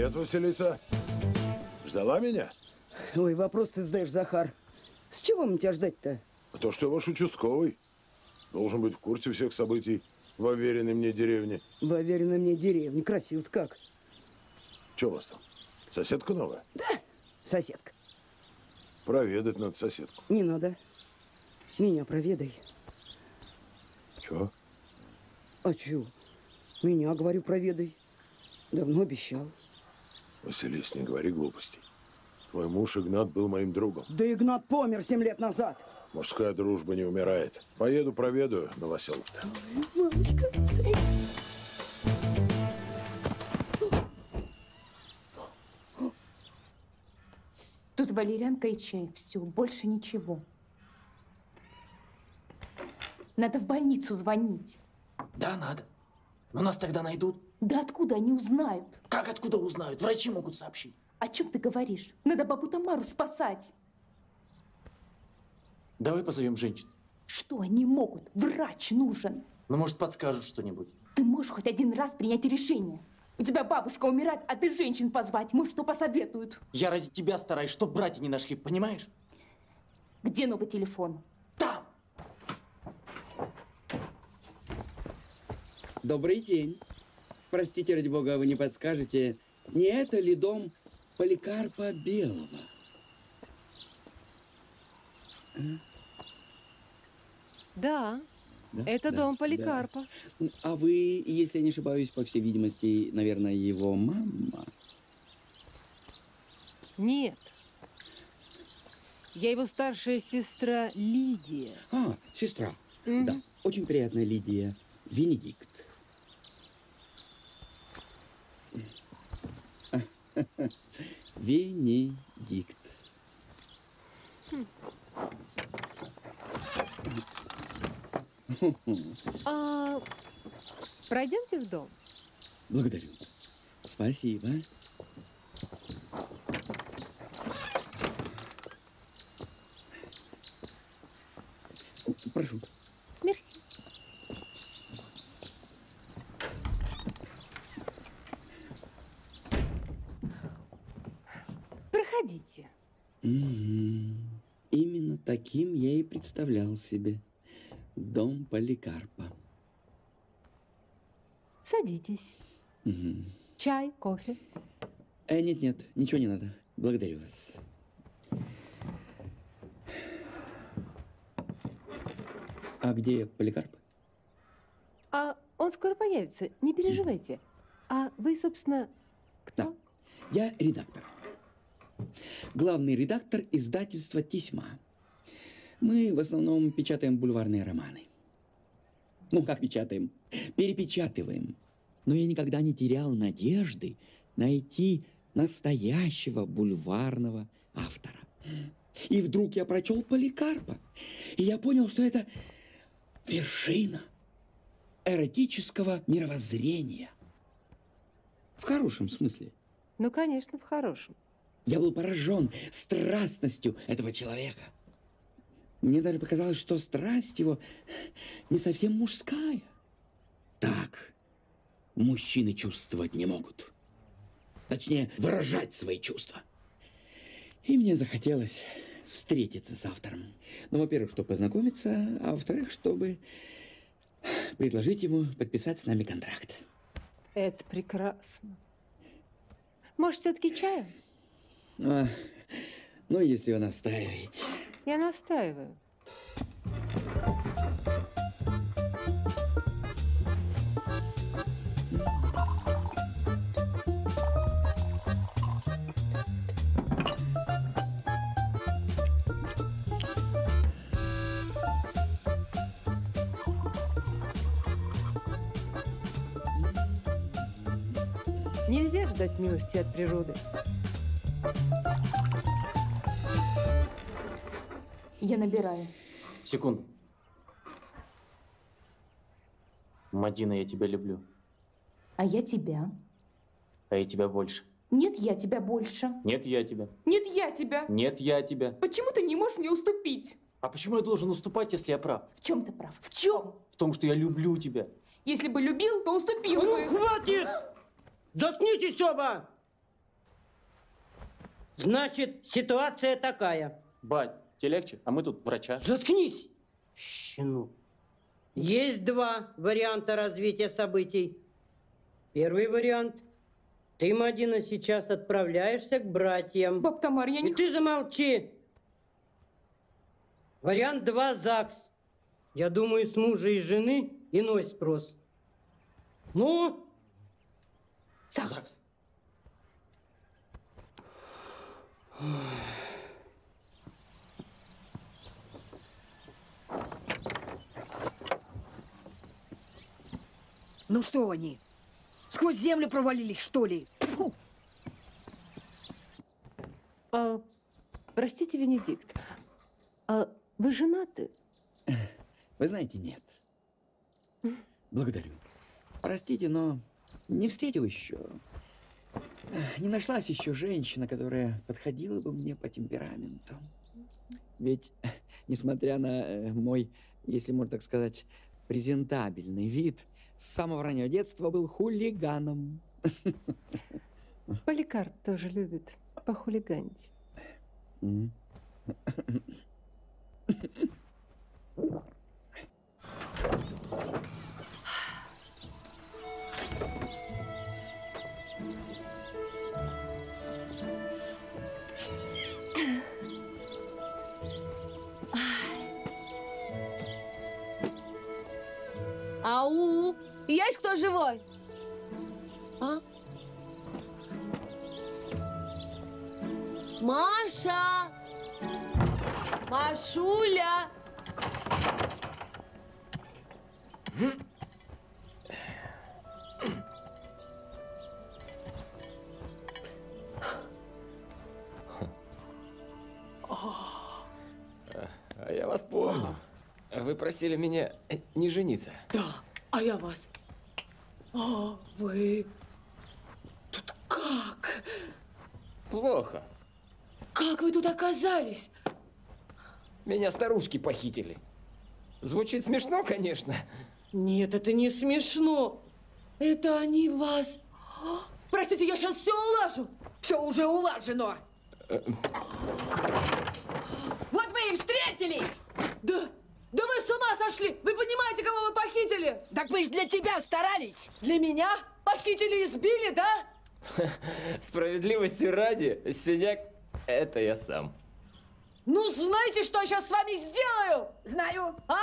Привет, Василиса. Ждала меня? Ой, вопрос ты задаешь, Захар. С чего мне тебя ждать-то? А То, что я ваш участковый. Должен быть в курсе всех событий в уверенной мне деревне. В уверенной мне деревне. Красиво как. Че у вас там? Соседка новая? Соседка. Проведать надо соседку. Не надо. Меня проведай. Чего? А чё? Меня, говорю, проведай. Давно обещал. Василис, не говори глупостей. Твой муж Игнат был моим другом. Да Игнат помер семь лет назад. Мужская дружба не умирает. Поеду проведаю Новоселов-то. Мамочка. Тут валерьянка и чай. Все, больше ничего. Надо в больницу звонить. Да, надо. Но нас тогда найдут. Да откуда они узнают? Как откуда узнают? Врачи могут сообщить. О чем ты говоришь? Надо бабу Тамару спасать. Давай позовем женщин. Что они могут? Врач нужен. Ну, может, подскажут что-нибудь. Ты можешь хоть один раз принять решение. У тебя бабушка умирает, а ты женщин позвать. Может, что посоветуют. Я ради тебя стараюсь, чтоб братья не нашли, понимаешь? Где новый телефон? Добрый день. Простите, ради бога, вы не подскажете, не это ли дом Поликарпа Белого? Да, Да? это Да, дом да. Поликарпа. А вы, если я не ошибаюсь, по всей видимости, наверное, его мама? Нет. Я его старшая сестра Лидия. А, сестра. Мгм. Да, очень приятная Лидия. Венедикт. Венедикт. А пройдемте в дом. Благодарю. Спасибо. Прошу. Мерси. Проходите. Мгм. Именно таким я и представлял себе дом Поликарпа. Садитесь. Мгм. Чай, кофе. Э, нет-нет, ничего не надо. Благодарю вас. А где Поликарп? А он скоро появится, не переживайте. А вы, собственно, кто? Я редактор. Главный редактор издательства «Тесьма». Мы в основном печатаем бульварные романы. Ну, как печатаем? Перепечатываем. Но я никогда не терял надежды найти настоящего бульварного автора. И вдруг я прочел Поликарпа, и я понял, что это вершина эротического мировоззрения. В хорошем смысле. Ну, конечно, в хорошем. Я был поражен страстностью этого человека. Мне даже показалось, что страсть его не совсем мужская. Так мужчины чувствовать не могут. Точнее, выражать свои чувства. И мне захотелось встретиться с автором. Ну, во-первых, чтобы познакомиться, а во-вторых, чтобы предложить ему подписать с нами контракт. Это прекрасно. Может, все-таки чаю? А, ну, если вы настаиваете. Я настаиваю. Нельзя ждать милости от природы. Я набираю. Секунду. Мадина, я тебя люблю. А я тебя. А я тебя больше. Нет, я тебя больше. Нет, я тебя. Нет, я тебя. Нет, я тебя. Почему ты не можешь мне уступить? А почему я должен уступать, если я прав? В чем ты прав? В чем? В том, что я люблю тебя. Если бы любил, то уступил Ну, бы. хватит! Заткнитесь оба! Значит, ситуация такая. Бать, тебе легче? А мы тут врача. Заткнись! Щенок. Есть два варианта развития событий. Первый вариант. Ты, Мадина, сейчас отправляешься к братьям. Баб Тамар, я не... И ты замолчи. Вариант два. ЗАГС. Я думаю, с мужа и жены иной спрос. Ну? ЗАГС. Ну что они? Сквозь землю провалились, что ли? Фу. А, простите, Венедикт, а вы женаты? Вы знаете, нет. Благодарю. Простите, но не встретил еще. Не нашлась еще женщина, которая подходила бы мне по темпераменту. Ведь, несмотря на э, мой, если можно так сказать, презентабельный вид, с самого раннего детства был хулиганом. Поликарп тоже любит похулиганить. М. Есть кто живой? А? Маша! Машуля! А я вас помню. Вы просили меня не жениться. Да, а я вас. А вы тут как? Плохо. Как вы тут оказались? Меня старушки похитили. Звучит смешно, конечно. Нет, это не смешно. Это они вас... Простите, я сейчас все улажу. Все уже улажено. Вот вы и встретились. Да, да вы с ума сошли! Вы понимаете, кого вы похитили? Так мы ж для тебя старались. Для меня? Похитили и сбили, да? Справедливости ради, синяк – это я сам. Ну, знаете, что я сейчас с вами сделаю? Знаю. А?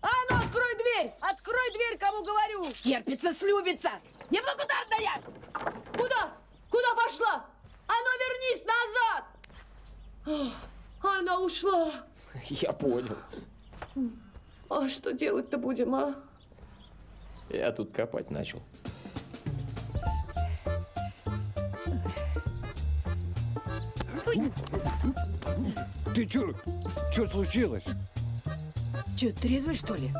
А ну, открой дверь! Открой дверь, кому говорю! Стерпится, слюбится. Неблагодарная. Куда? Куда пошла? А ну, вернись назад! Она ушла. Я понял. А что делать-то будем, а? Я тут копать начал. Ты чё? Чё случилось? Че, трезвый, что ли?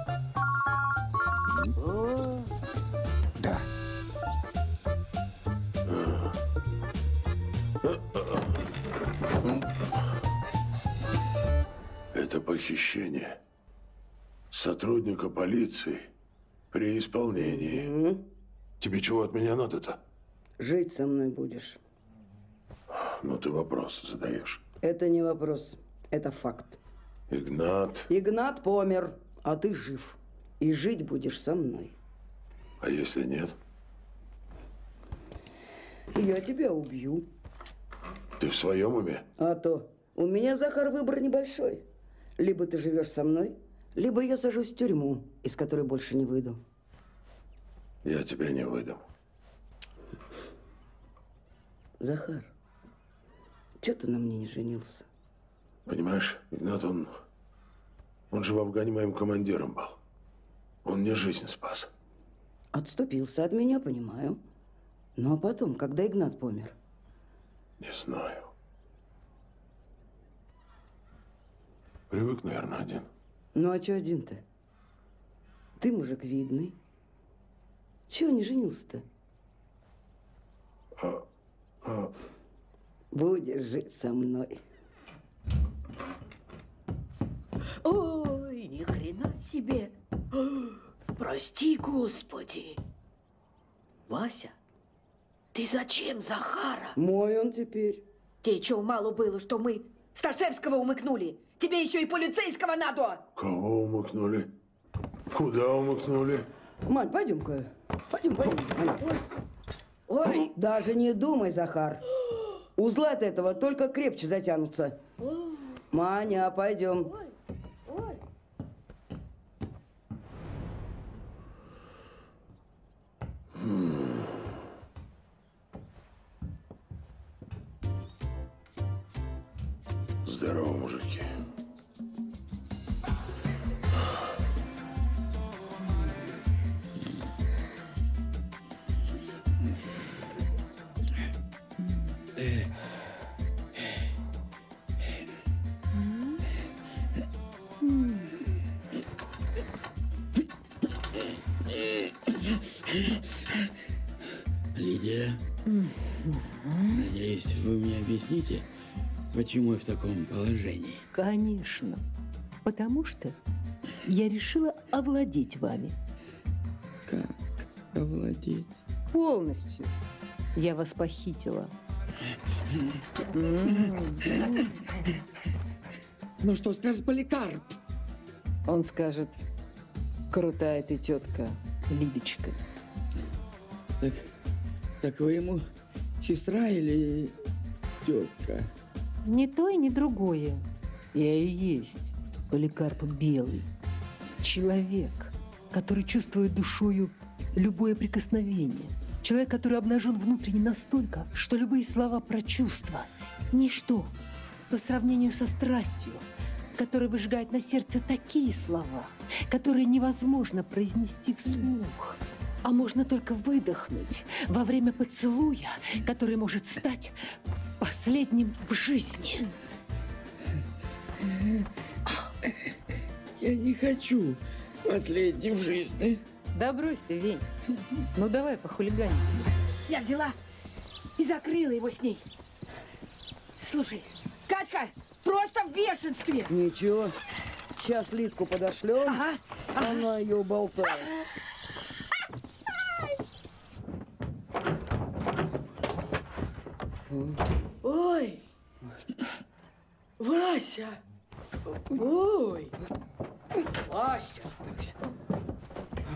Да. Это похищение сотрудника полиции при исполнении. Тебе чего от меня надо-то? Жить со мной будешь. Ну, ты вопросы задаешь. Это не вопрос, это факт. Игнат, Игнат помер, а ты жив. И жить будешь со мной. а если нет? Я тебя убью. Ты в своем уме? А то у меня, Захар, выбор небольшой. Либо ты живешь со мной, либо я сажусь в тюрьму, из которой больше не выйду. Я тебя не выдам. Захар, что ты на мне не женился? Понимаешь, Игнат, он... Он же в Афгане моим командиром был. Он мне жизнь спас. Отступился от меня, понимаю. Ну а потом, когда Игнат помер, Не знаю. Привык, наверное, один. Ну а чё один-то? Ты мужик видный. Чего не женился-то? А, а, Будешь жить со мной. Ой, ни хрена себе. Прости, Господи. Вася, ты зачем Захара? Мой он теперь. Тебе что, мало было, что мы Сташевского умыкнули? Тебе еще и полицейского надо. кого умыкнули? Куда умыкнули? Мань, пойдем-ка. Пойдем, пойдем. Ой. Ой, даже не думай, Захар. Узлы от этого только крепче затянутся. Маня, пойдем. Здорово, объясните, почему я в таком положении. Конечно. Потому что я решила овладеть вами. Как овладеть? Полностью. Я вас похитила. Ну что скажет Поликарп? Он скажет, крутая ты тетка, Лидочка. Так, так вы ему сестра или тетка? Ни то и ни другое. Я и есть Поликарп Белый. Человек, который чувствует душою любое прикосновение. Человек, который обнажен внутренне настолько, что любые слова про чувства – ничто по сравнению со страстью, которая выжигает на сердце такие слова, которые невозможно произнести вслух, а можно только выдохнуть во время поцелуя, который может стать последним в жизни. Я не хочу последним в жизни. Да брось ты, Вень. Ну давай похулиганим. Я взяла и закрыла его с ней. Слушай, Катька просто в бешенстве. Ничего. Сейчас Литку подошлем. Ага. Она ее болтает. Ой! Вася! Ой! Вася!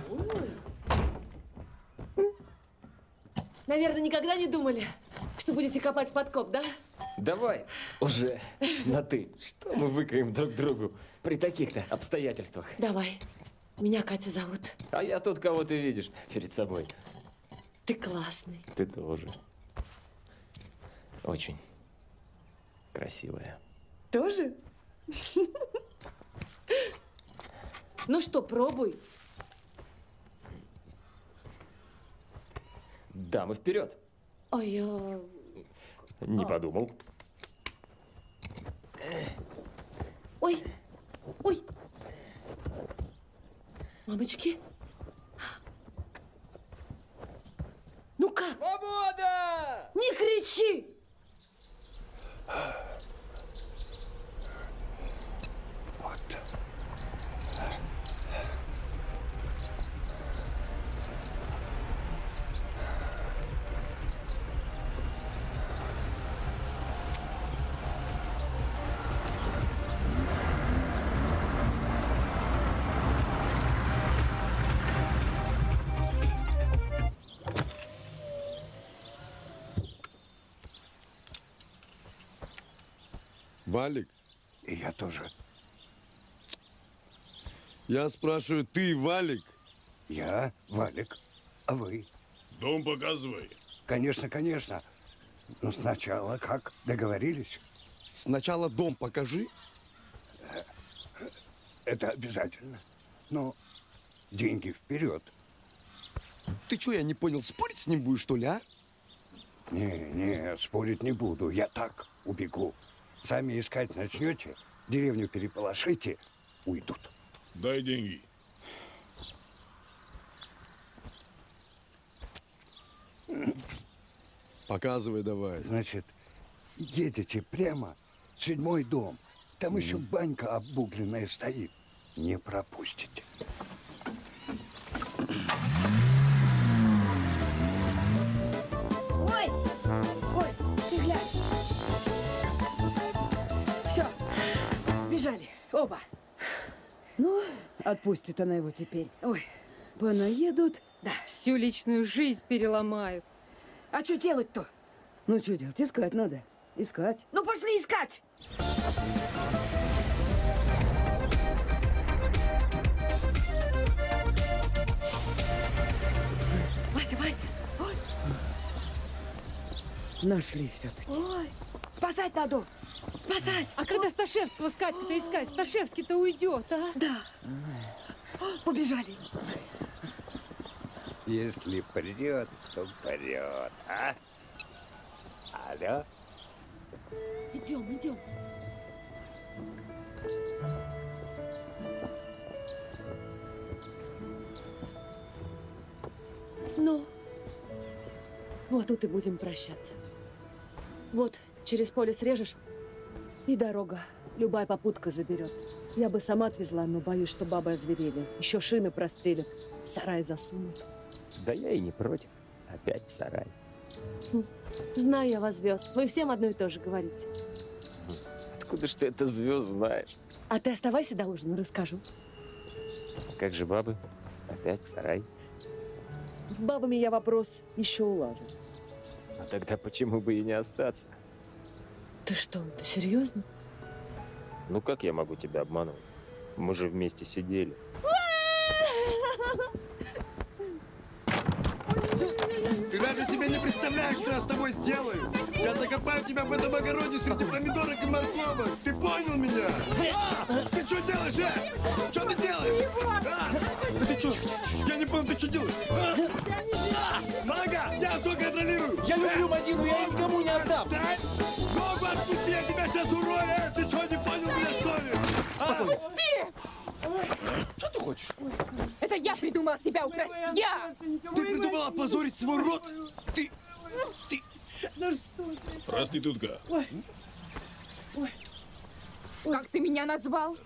Ой! Наверное, никогда не думали, что будете копать подкоп, да? Давай уже на «ты». Что мы выкаем друг другу при таких-то обстоятельствах? Давай. Меня Катя зовут. А я тут кого ты видишь перед собой. Ты классный. Ты тоже. Очень красивая. Тоже? Ну что, пробуй. Дамы вперед. Ой, я... Не подумал. Ой, ой. Мамочки. Ну-ка. Свобода! Не кричи! Вот. Валик, И я тоже. Я спрашиваю, ты Валик? Я Валик. А вы? Дом показывай. Конечно, конечно. Но сначала как? Договорились? Сначала дом покажи. Это обязательно. Но деньги вперед. Ты что, я не понял, спорить с ним будешь, что ли, а? Не, не, спорить не буду. Я так убегу. Сами искать начнете, деревню переполошите, уйдут. Дай деньги. Показывай давай. Значит, едете прямо в седьмой дом. Там еще банька обугленная стоит. Не пропустите. Ой, ой, ты глянь. Все, сбежали, оба. Ну, отпустит она его теперь. Ой, понаедут. Да. Всю личную жизнь переломают. А что делать-то? Ну, что делать? Искать надо. Искать. Ну, пошли искать. Вася, Вася, ой, Нашли все-таки. ой, спасать надо, спасать. А когда Сташевского с Катькой-то искать? Сташевский-то уйдет, а? Да. Побежали. Если придет, то придет, а? Алло? Идем, идем. Ну, Вот тут и будем прощаться. Вот, через поле срежешь, и дорога. Любая попутка заберет. Я бы сама отвезла, но боюсь, что бабы озверели. Еще шины прострелят, в сарай засунут. Да я и не против. Опять в сарай. Хм, Знаю я вас, звезд. Вы всем одно и то же говорите. Откуда ж ты это звезд знаешь? А ты оставайся до ужина, расскажу. Как же бабы? Опять в сарай. С бабами я вопрос еще улажу. А тогда почему бы и не остаться? Ты что, ты серьезно? Ну как я могу тебя обманывать? Мы же вместе сидели. Ты даже себе не представляешь, что я с тобой сделаю! Я закопаю тебя в этом огороде среди помидорок и морковок! Ты понял меня? А! Ты что делаешь, а? Что ты делаешь? А! Да ты что? Я не понял, ты что делаешь? А! А! Мага, я все контролирую! Я люблю Мадину, я никому не отдам! Дай! Ногу отпусти, я тебя сейчас урою! Э, Ты что, не понял меня, что ли? А? Отпусти! Что ты хочешь? Это я придумала себя украсть! Я! Ты придумала опозорить свой род? Ты... Ты... Что ты? Проститутка. Ой. Как ты меня назвал?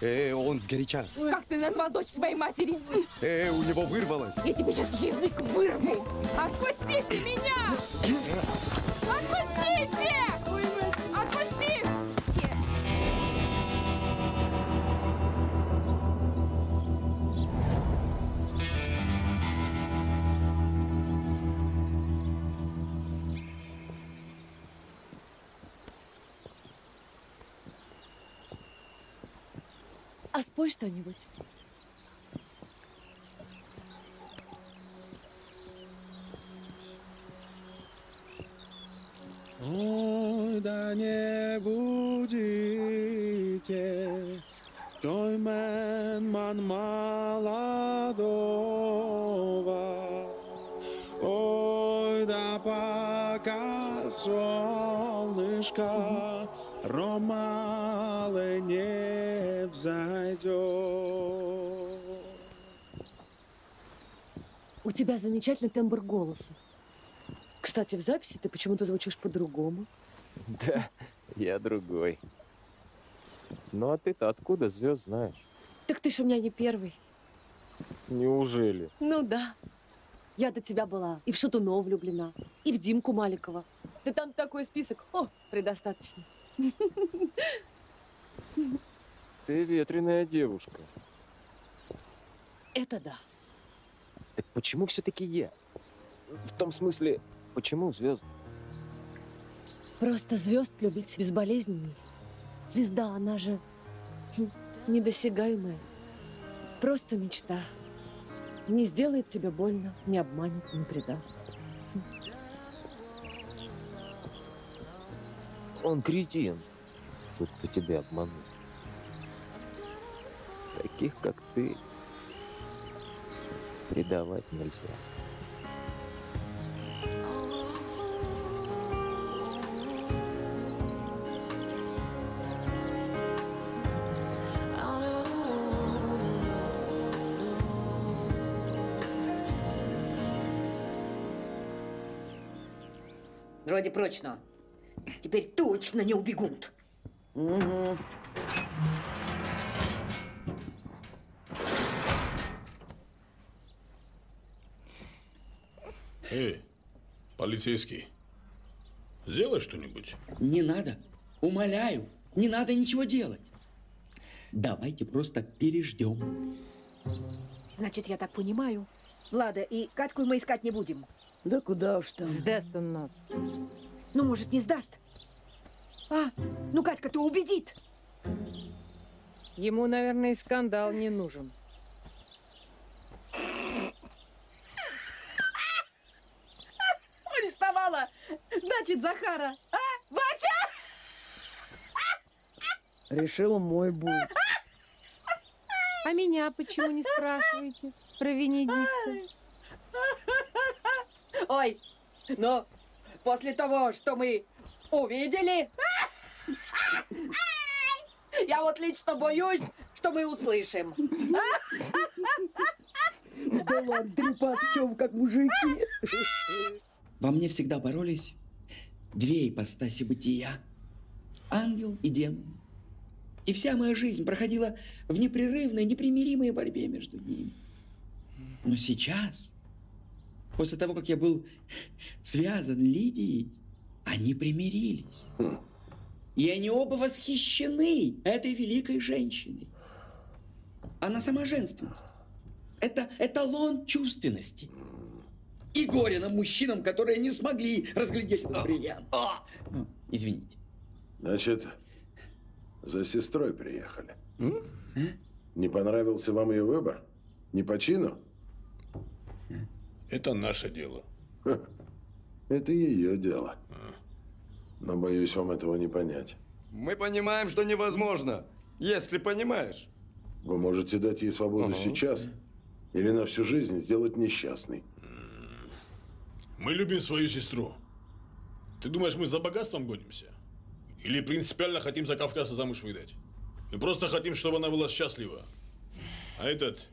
Э, он сгоряча. Как ты назвал дочь своей матери? Э, у него вырвалось. Я тебе сейчас язык вырву! Отпустите меня! Отпустите! Отпустите! Что-нибудь. У тебя замечательный тембр голоса. Кстати, в записи ты почему-то звучишь по-другому. Да, я другой. Ну а ты-то откуда звезд знаешь? Так ты ж у меня не первый. Неужели? Ну да. Я до тебя была и в Шатунова влюблена, и в Димку Маликова. Ты там такой список. О, предостаточно. Ты ветреная девушка. Это да. Так почему все-таки я? В том смысле, почему звезд? Просто звезд любить безболезненней. Звезда, она же недосягаемая. Просто мечта. Не сделает тебе больно, не обманет, не предаст. Он кретин. Тот, кто тебя обманул. Таких, как ты, предавать нельзя. Вроде прочно. Теперь точно не убегут. Угу. Эй, полицейский, сделай что-нибудь. Не надо. Умоляю. Не надо ничего делать. Давайте просто переждем. Значит, я так понимаю. Влада, и Катьку мы искать не будем. Да куда уж там. Сдаст он нас. Ну, может, не сдаст? А, ну Катька-то убедит. Ему, наверное, и скандал не нужен. Значит, Захара. А, Ватя? Решил мой будет. А меня почему не спрашиваете про Венедикта? Ой, ну, после того, что мы увидели, я вот лично боюсь, что мы услышим. Да ладно, трепаться, как мужики. во мне всегда боролись две ипостаси бытия. Ангел и демон. И вся моя жизнь проходила в непрерывной, непримиримой борьбе между ними. Но сейчас, после того, как я был связан Лидией, они примирились. И они оба восхищены этой великой женщиной. Она сама женственность. Это эталон чувственности. И горе нам, мужчинам, которые не смогли разглядеть бриллиант. Ну, Извините. Значит, за сестрой приехали. Не понравился вам ее выбор? Не по чину? Это наше дело. Ха, Это ее дело. Но боюсь вам этого не понять. Мы понимаем, что невозможно, если понимаешь. Вы можете дать ей свободу Ага. сейчас или на всю жизнь сделать несчастной. Мы любим свою сестру. Ты думаешь, мы за богатством гонимся? Или принципиально хотим за Кавказа замуж выдать? Мы просто хотим, чтобы она была счастлива. А этот...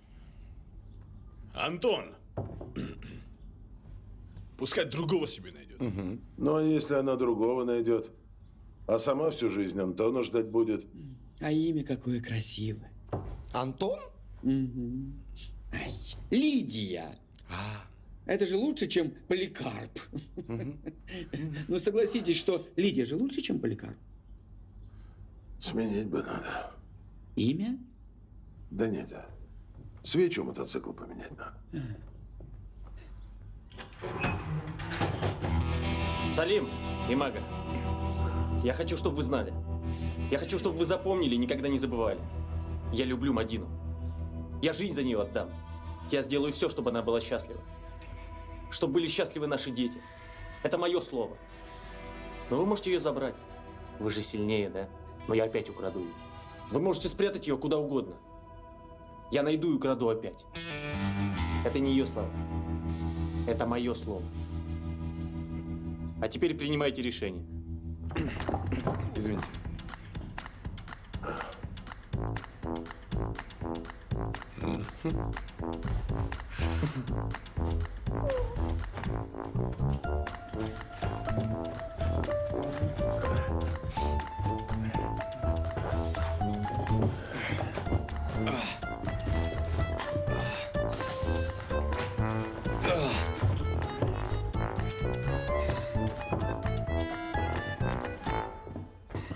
Антон... Пускай другого себе найдет. Ну, а если она другого найдет? А сама всю жизнь Антона ждать будет? А имя какое красивое. Антон? Мгм. Ай, Лидия. Это же лучше, чем Поликарп. Ну, согласитесь, что Лидия же лучше, чем Поликарп. Сменить бы надо. Имя? Да нет, а свечу мотоцикл поменять надо. Салим и Мага, я хочу, чтобы вы знали. Я хочу, чтобы вы запомнили и никогда не забывали. Я люблю Мадину. Я жизнь за нее отдам. Я сделаю все, чтобы она была счастлива. Чтобы были счастливы наши дети. Это мое слово. Но вы можете ее забрать. Вы же сильнее, да? Но я опять украду ее. Вы можете спрятать ее куда угодно. Я найду и украду опять. Это не ее слова. Это мое слово. А теперь принимайте решение. Извините.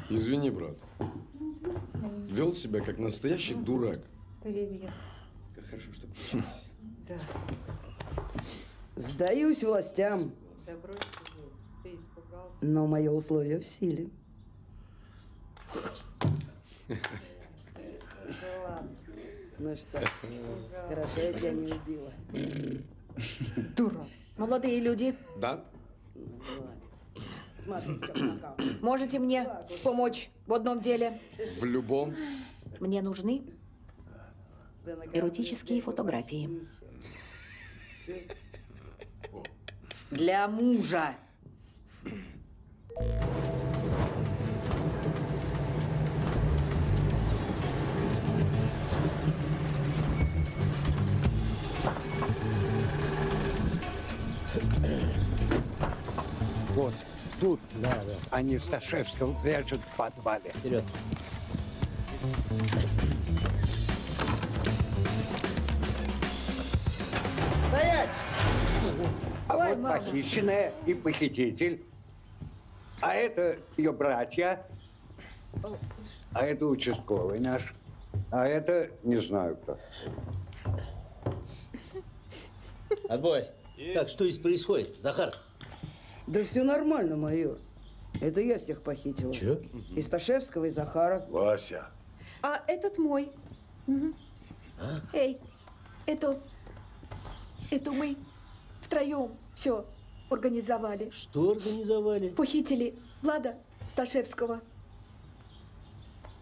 Извини, брат. Вел себя как настоящий дурак. Привет. Как хорошо, что получилось. Да. Сдаюсь властям, Да брось ты, ты испугался. но мое условие в силе. Ну что, хорошо, я тебя не убила. Дура. Молодые люди, Да? Смотрите, пока. можете мне помочь в одном деле? В любом. Мне нужны эротические фотографии. Для мужа. Вот тут они Сташевского прячут в подвале. Вперед. Стоять! А вот похищенная и похититель. А это ее братья. А это участковый наш. А это не знаю кто. Отбой. Так, что здесь происходит? Захар? Да все нормально, майор. Это я всех похитила. И Сташевского, и Захара. Вася. А этот мой. Мгм. Эй, это... Это мы втроем все организовали. Что организовали? Похитили Влада Сташевского.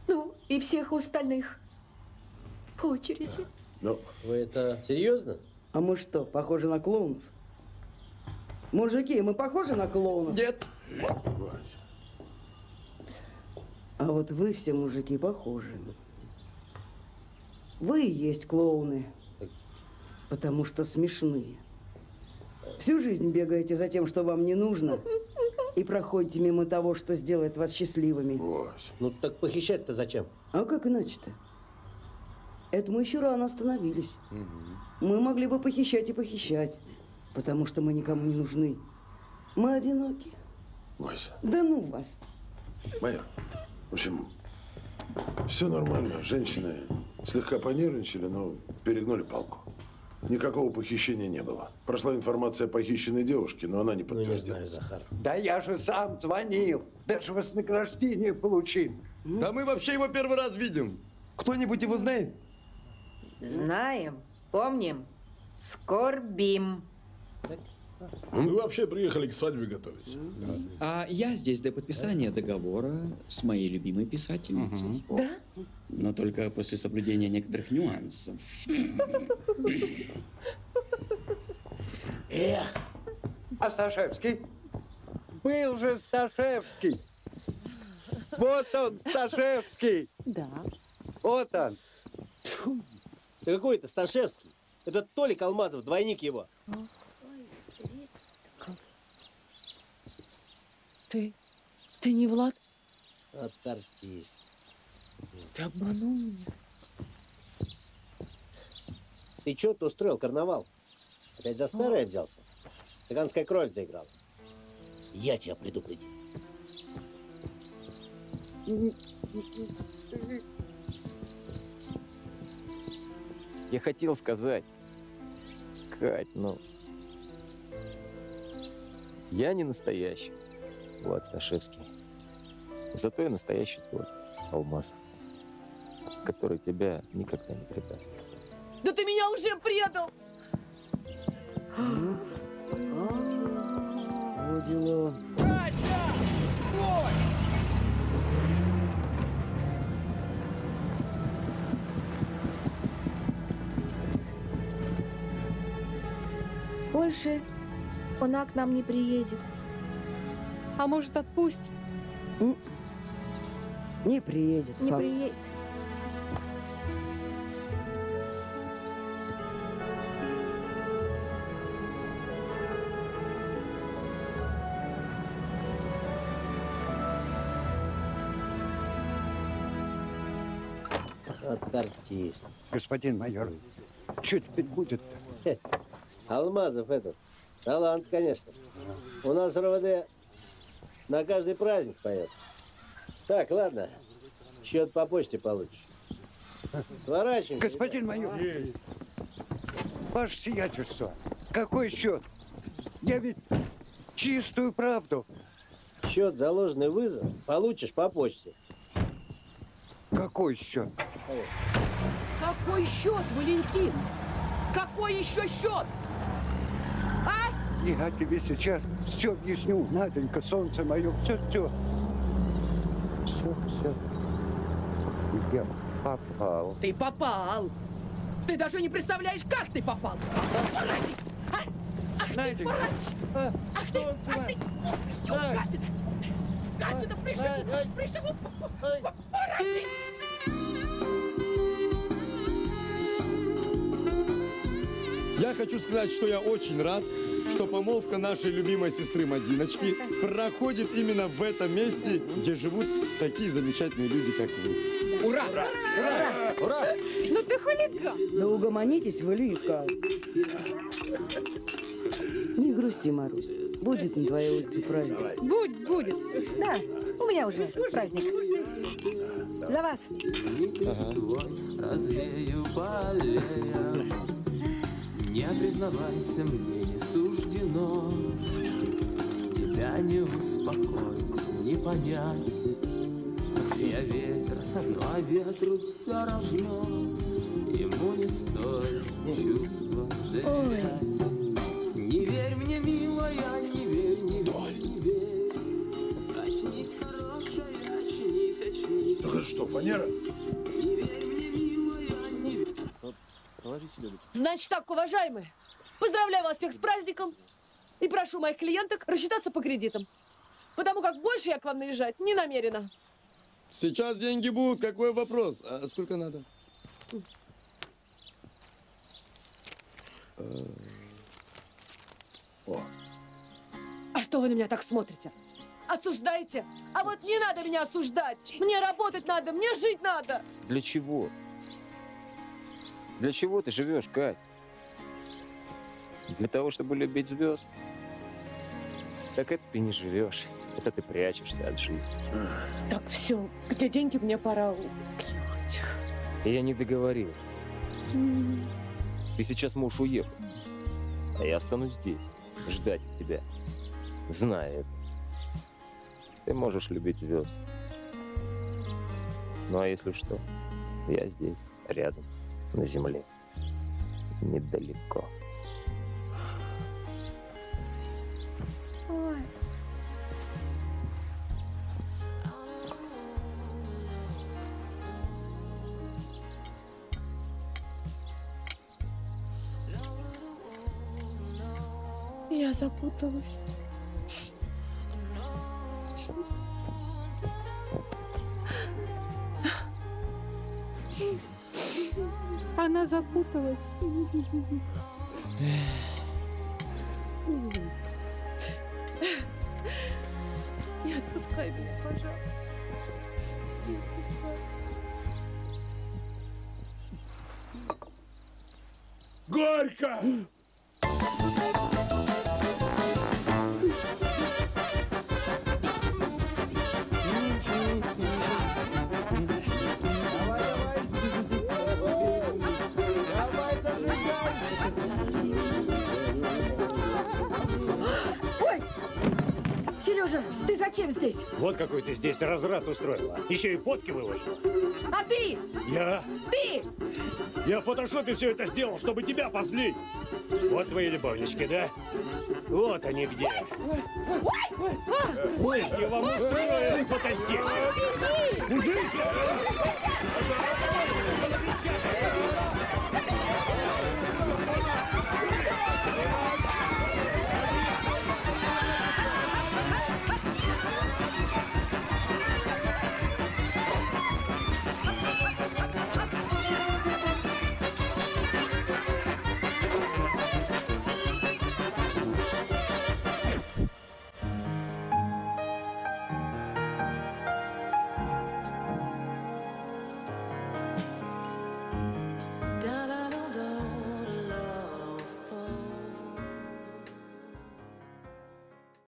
Ну, и всех остальных. По очереди. Ну, Вы это серьезно? А мы что, похожи на клоунов? Мужики, мы похожи на клоунов? Нет. А вот вы все мужики похожи. Вы и есть клоуны. Потому что смешные. Всю жизнь бегаете за тем, что вам не нужно, и проходите мимо того, что сделает вас счастливыми. Ну так похищать-то зачем? А как иначе-то? Это мы еще рано остановились. Мы могли бы похищать и похищать, потому что мы никому не нужны. Мы одиноки. Вася, Да ну вас. майор, в общем, все нормально. Женщины слегка понервничали, но перегнули палку. Никакого похищения не было. Прошла информация о похищенной девушке, но она не подтвердила. знаю, Захар. Да я же сам звонил. Даже вознаграждение получил. Да мы вообще его первый раз видим. Кто-нибудь его знает? Знаем, помним, скорбим. Мы вообще приехали к свадьбе готовиться. А я здесь для подписания договора с моей любимой писательницей. Да? Но только после соблюдения некоторых нюансов. Эх! А Сташевский? Был же Сташевский. Вот он, Сташевский. Да. Вот он. Да какой это Сташевский? Это Толик Алмазов, двойник его. Ты, ты не Влад? Вот артист. Ты обманул меня. Ты что ты устроил карнавал? Опять за старое взялся? Цыганская кровь заиграла. Я тебя предупредил. Я хотел сказать, Кать, ну... Я не настоящий, Влад Сташевский. Зато я настоящий твой, Алмазов, который тебя никогда не предаст. Да ты меня уже предал! Вот дела. Больше она к нам не приедет. А может, отпустит? Не приедет. Не факт. приедет. Вот артист. Господин майор, что теперь будет-то? Алмазов этот. Талант, конечно. У нас РОВД на каждый праздник поет. Так, ладно. Счет по почте получишь. Сворачиваем. Господин майор. Ваше сиятельство, какой счет? Я ведь чистую правду. Счет заложенный вызов получишь по почте. Какой счет? Какой счет, Валентин? Какой еще счет? А? Я тебе сейчас все объясню, Наденька, солнце мое, все, все. Все, все. Я попал. Ты попал. Ты даже не представляешь, как ты попал. Паразит! А? Ах ты, Наденька. паразит! Ах ты, ах ты, ух ты, ё, гадина! Гадина, пришел, пришел, паразит! Я хочу сказать, что я очень рад, что помолвка нашей любимой сестры Мадиночки проходит именно в этом месте, где живут такие замечательные люди, как вы. Ура! Ура! Ура! Ну ты хулиган. Да угомонитесь вы, Лидка. Не грусти, Марусь. Будет на твоей улице праздник. Будет, будет. Да, у меня уже праздник. За вас. Развею полея Не признавайся, мне суждено Тебя не успокоить, не понять. Я ветер, но ветру все равно. Ему не стоит чувства доверять Не верь мне, милая, не верь, не верь, не верь. Очнись, хорошая, очнись, очнись. Это что, фанера? Значит так, уважаемые, поздравляю вас всех с праздником и прошу моих клиенток рассчитаться по кредитам, потому как больше я к вам наезжать не намерена. Сейчас деньги будут, какой вопрос? А сколько надо? Э, А что вы на меня так смотрите? Осуждаете? А вот не надо меня осуждать! Мне работать надо, мне жить надо! Для чего? Для чего ты живешь, Кать? Для того, чтобы любить звезд? Так это ты не живешь. Это ты прячешься от жизни. Так, все, где деньги, мне пора уехать. Я не договорил. Ты сейчас можешь уехать. А я останусь здесь, ждать тебя. Зная это. Ты можешь любить звезд. Ну а если что, я здесь, рядом, на земле. Недалеко. Ой. Я запуталась. Она запуталась. Пожалуйста. Горько! Здесь разрад устроила. Еще и фотки выложила. А ты? Я? Ты! Я в фотошопе все это сделал, чтобы тебя позлить. Вот твои любовнички, да? Вот они где. Сейчас я вам устрою фотосессию. Мужик!